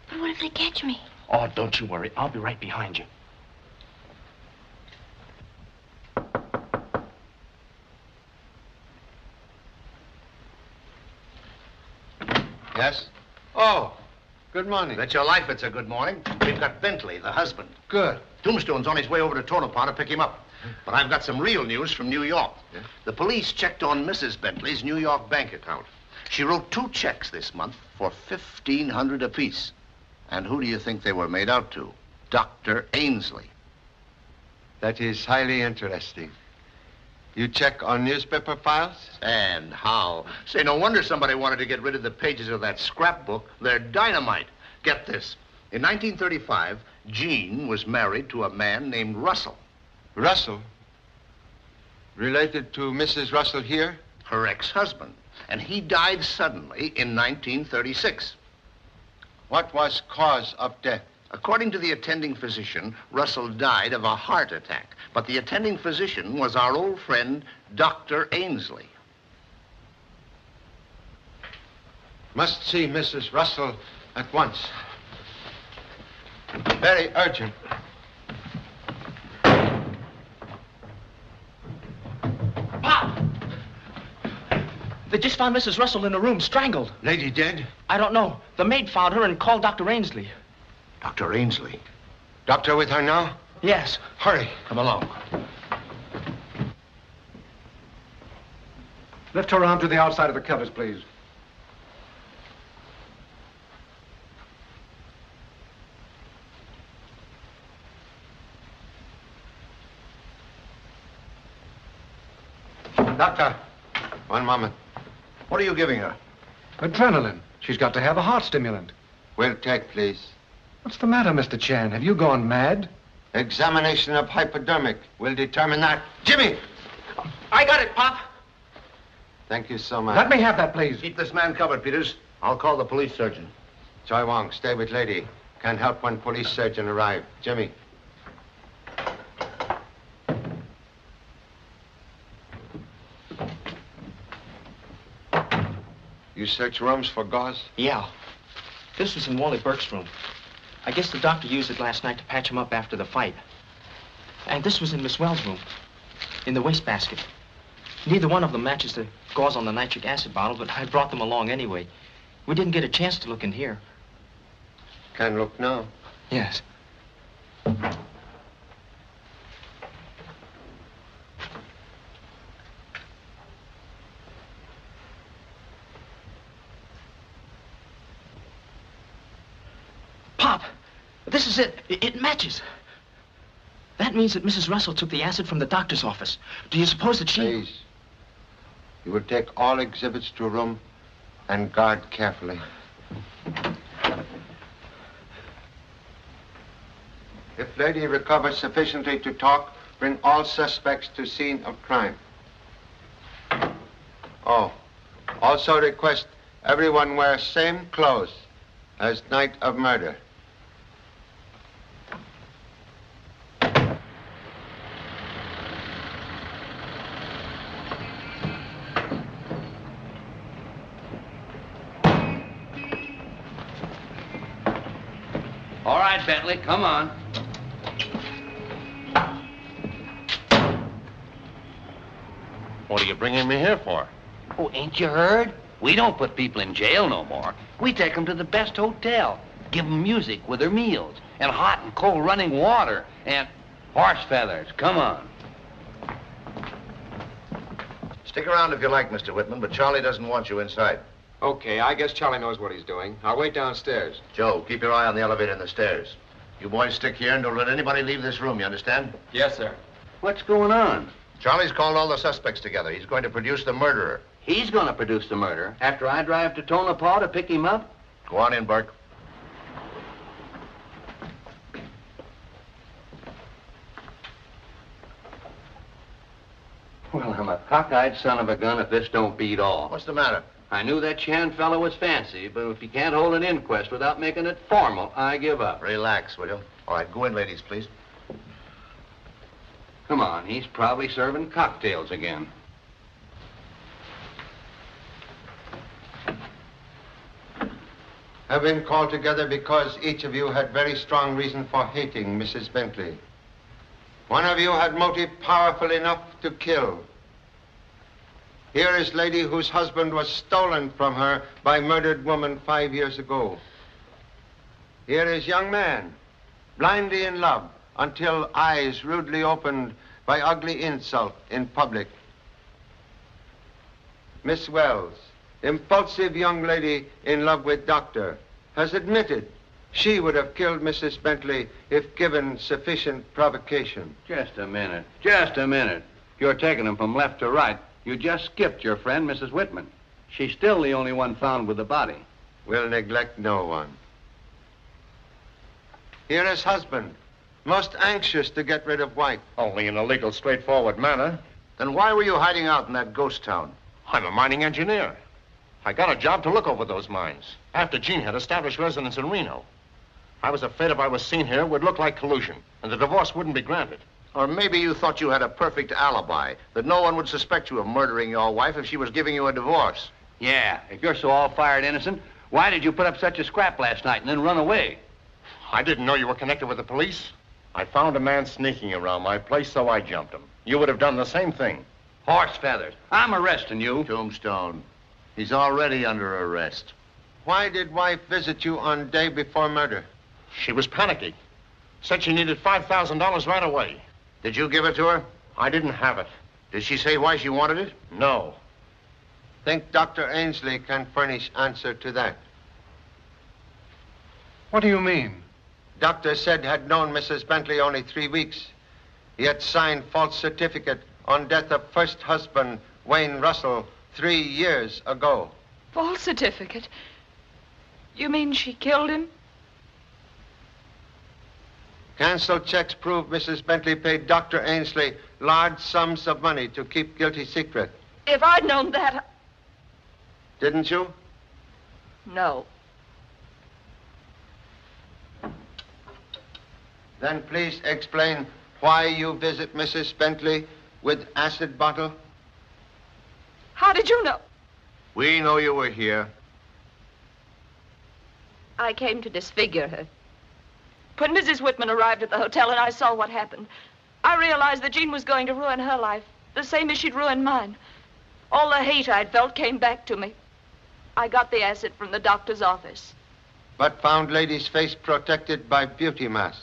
But what if they catch me? Oh, don't you worry. I'll be right behind you. Yes? Oh, good morning. Bet your life it's a good morning. We've got Bentley, the husband. Good. Tombstone's on his way over to Tonopah to pick him up. But I've got some real news from New York. The police checked on Mrs. Bentley's New York bank account. She wrote two checks this month for 1500 apiece. And who do you think they were made out to? Dr. Ainsley. That is highly interesting. You check on newspaper files? And how? Say, no wonder somebody wanted to get rid of the pages of that scrapbook. They're dynamite. Get this. In 1935, Jean was married to a man named Russell. Russell? Related to Mrs. Russell here? Her ex-husband. And he died suddenly in 1936. What was cause of death? According to the attending physician, Russell died of a heart attack. But the attending physician was our old friend, Dr. Ainsley. Must see Mrs. Russell at once. Very urgent. Pop! They just found Mrs. Russell in her room, strangled. Lady dead? I don't know. The maid found her and called Dr. Ainsley. Dr. Ainsley? Doctor with her now? Yes. Hurry. Come along. Lift her arm to the outside of the covers, please. Doctor, one moment. What are you giving her? Adrenaline. She's got to have a heart stimulant. Will take, please. What's the matter, Mr. Chan? Have you gone mad? Examination of hypodermic will determine that. Jimmy! I got it, Pop. Thank you so much. Let me have that, please. Keep this man covered, Peters. I'll call the police surgeon. Choi Wong, stay with lady. Can't help when police surgeon arrive. Jimmy. You search rooms for gauze? Yeah. This was in Wally Burke's room. I guess the doctor used it last night to patch him up after the fight. And this was in Miss Wells' room, in the wastebasket. Neither one of them matches the gauze on the nitric acid bottle, but I brought them along anyway. We didn't get a chance to look in here. Can look now. Yes. Pop, this is it. It, matches. That means that Mrs. Russell took the acid from the doctor's office. Do you suppose that she... Please. You will take all exhibits to a room and guard carefully. If lady recovers sufficiently to talk, bring all suspects to scene of crime. Oh, also request everyone wear same clothes as night of murder. All right, Bentley, come on. What are you bringing me here for? Oh, ain't you heard? We don't put people in jail no more. We take them to the best hotel, give them music with their meals, and hot and cold running water, and... Horse feathers, come on. Stick around if you like, Mr. Whitman, but Charlie doesn't want you inside. Okay, I guess Charlie knows what he's doing. I'll wait downstairs. Joe, keep your eye on the elevator and the stairs. You boys stick here and don't let anybody leave this room, you understand? Yes, sir. What's going on? Charlie's called all the suspects together. He's going to produce the murderer. He's going to produce the murder after I drive to Tonopah to pick him up? Go on in, Burke. Well, I'm a cockeyed son of a gun if this don't beat all. What's the matter? I knew that Chan fellow was fancy, but if he can't hold an inquest without making it formal, I give up. Relax, will you? All right, go in, ladies, please. Come on, he's probably serving cocktails again. Have been called together because each of you had very strong reason for hating Mrs. Bentley. One of you had motive powerful enough to kill. Here is lady whose husband was stolen from her by murdered woman five years ago. Here is young man, blindly in love until eyes rudely opened by ugly insult in public. Miss Wells, impulsive young lady in love with doctor, has admitted she would have killed Mrs. Bentley if given sufficient provocation. Just a minute. Just a minute. You're taking them from left to right. You just skipped your friend, Mrs. Whitman. She's still the only one found with the body. We'll neglect no one. Here is husband, most anxious to get rid of wife. Only in a legal, straightforward manner. Then why were you hiding out in that ghost town? I'm a mining engineer. I got a job to look over those mines after Jean had established residence in Reno. I was afraid if I was seen here, it would look like collusion, and the divorce wouldn't be granted. Or maybe you thought you had a perfect alibi, that no one would suspect you of murdering your wife if she was giving you a divorce. Yeah, if you're so all-fired innocent, why did you put up such a scrap last night and then run away? I didn't know you were connected with the police. I found a man sneaking around my place, so I jumped him. You would have done the same thing. Horse feathers. I'm arresting you. Tombstone. He's already under arrest. Why did wife visit you on day before murder? She was panicky. Said she needed $5,000 right away. Did you give it to her? I didn't have it. Did she say why she wanted it? No. Think Dr. Ainsley can furnish answer to that. What do you mean? Doctor said had known Mrs. Bentley only three weeks. Yet signed false certificate on death of first husband, Wayne Russell, three years ago. False certificate? You mean she killed him? Cancelled checks prove Mrs. Bentley paid Dr. Ainsley large sums of money to keep guilty secret. If I'd known that. Didn't you? No. Then please explain why you visit Mrs. Bentley with acid bottle. How did you know? We know you were here. I came to disfigure her. When Mrs. Whitman arrived at the hotel and I saw what happened, I realized that Jean was going to ruin her life, the same as she'd ruined mine. All the hate I'd felt came back to me. I got the acid from the doctor's office. But found lady's face protected by beauty mask.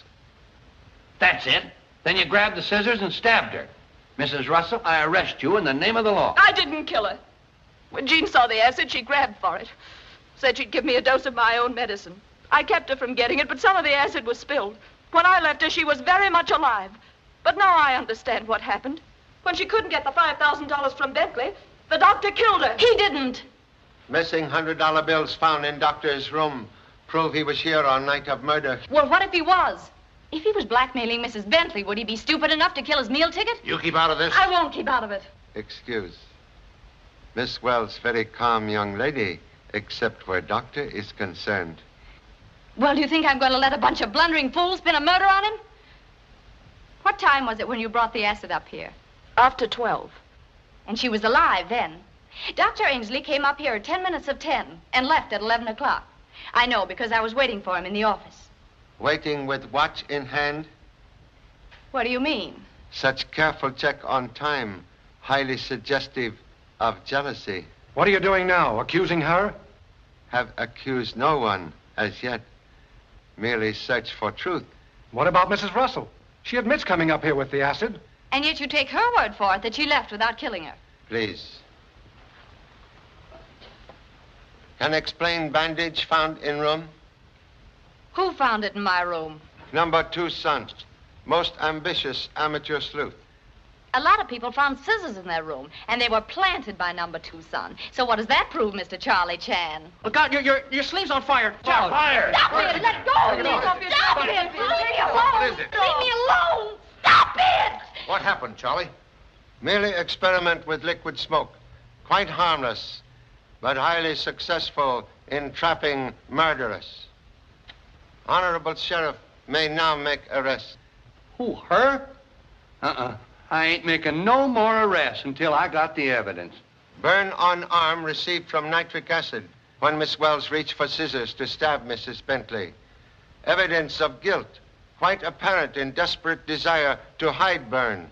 That's it. Then you grabbed the scissors and stabbed her. Mrs. Russell, I arrest you in the name of the law. I didn't kill her. When Jean saw the acid, she grabbed for it. Said she'd give me a dose of my own medicine. I kept her from getting it, but some of the acid was spilled. When I left her, she was very much alive. But now I understand what happened. When she couldn't get the $5,000 from Bentley, the doctor killed her. He didn't. Missing $100 bills found in doctor's room prove he was here on night of murder. Well, what if he was? If he was blackmailing Mrs. Bentley, would he be stupid enough to kill his meal ticket? You keep out of this. I won't keep out of it. Excuse. Miss Wells, very calm young lady, except where doctor is concerned. Well, do you think I'm going to let a bunch of blundering fools pin a murder on him? What time was it when you brought the acid up here? After 12. And she was alive then. Dr. Ainsley came up here at 10 minutes of 10 and left at 11 o'clock. I know because I was waiting for him in the office. Waiting with watch in hand? What do you mean? Such careful check on time, highly suggestive of jealousy. What are you doing now? Accusing her? Have accused no one as yet. Merely search for truth. What about Mrs. Russell? She admits coming up here with the acid. And yet you take her word for it that she left without killing her. Please. Can explain bandage found in room? Who found it in my room? Number two son. Most ambitious amateur sleuth. A lot of people found scissors in their room, and they were planted by number two son. So what does that prove, Mr. Charlie Chan? Look out, your, your, your sleeve's on fire. Stop fire! Stop it! Let go of me! Stop it! Leave me alone! What is it? Leave me alone! Stop it! What happened, Charlie? Merely experiment with liquid smoke. Quite harmless, but highly successful in trapping murderers. Honorable Sheriff may now make arrest. Who, her? Uh-uh. I ain't making no more arrests until I got the evidence. Burn on arm received from nitric acid when Miss Wells reached for scissors to stab Mrs. Bentley. Evidence of guilt, quite apparent in desperate desire to hide burn.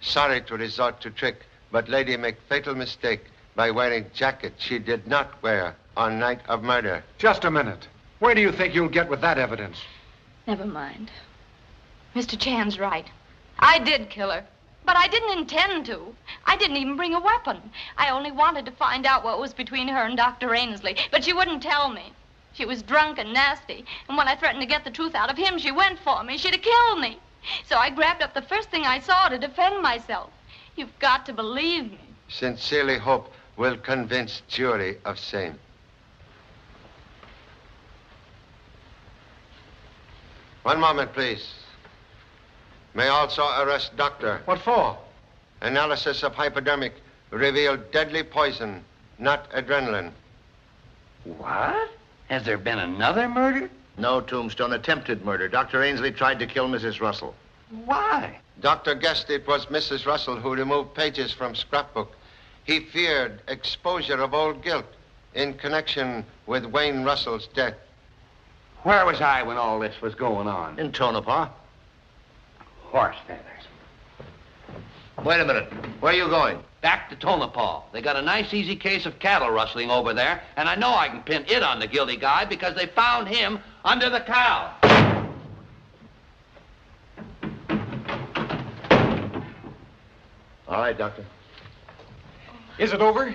Sorry to resort to trick, but lady make fatal mistake by wearing jacket she did not wear on night of murder. Just a minute. Where do you think you'll get with that evidence? Never mind. Mr. Chan's right. I did kill her. But I didn't intend to. I didn't even bring a weapon. I only wanted to find out what was between her and Dr. Ainsley. But she wouldn't tell me. She was drunk and nasty. And when I threatened to get the truth out of him, she went for me. She'd have killed me. So I grabbed up the first thing I saw to defend myself. You've got to believe me. Sincerely hope will convince jury of same. One moment, please. May also arrest doctor. What for? Analysis of hypodermic revealed deadly poison, not adrenaline. What? Has there been another murder? No, Tombstone. Attempted murder. Dr. Ainsley tried to kill Mrs. Russell. Why? Doctor guessed it was Mrs. Russell who removed pages from scrapbook. He feared exposure of old guilt in connection with Wayne Russell's death. Where was I when all this was going on? In Tonopah. Horse feathers. Wait a minute. Where are you going? Back to Tonopah. They got a nice, easy case of cattle rustling over there, and I know I can pin it on the guilty guy because they found him under the cow. All right, Doctor. Is it over?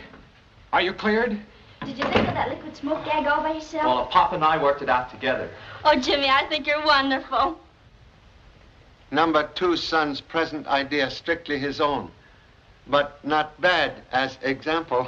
Are you cleared? Did you think of that liquid smoke gag all by yourself? Well, Pop and I worked it out together. Oh, Jimmy, I think you're wonderful number two son's present idea strictly his own, but not bad as example.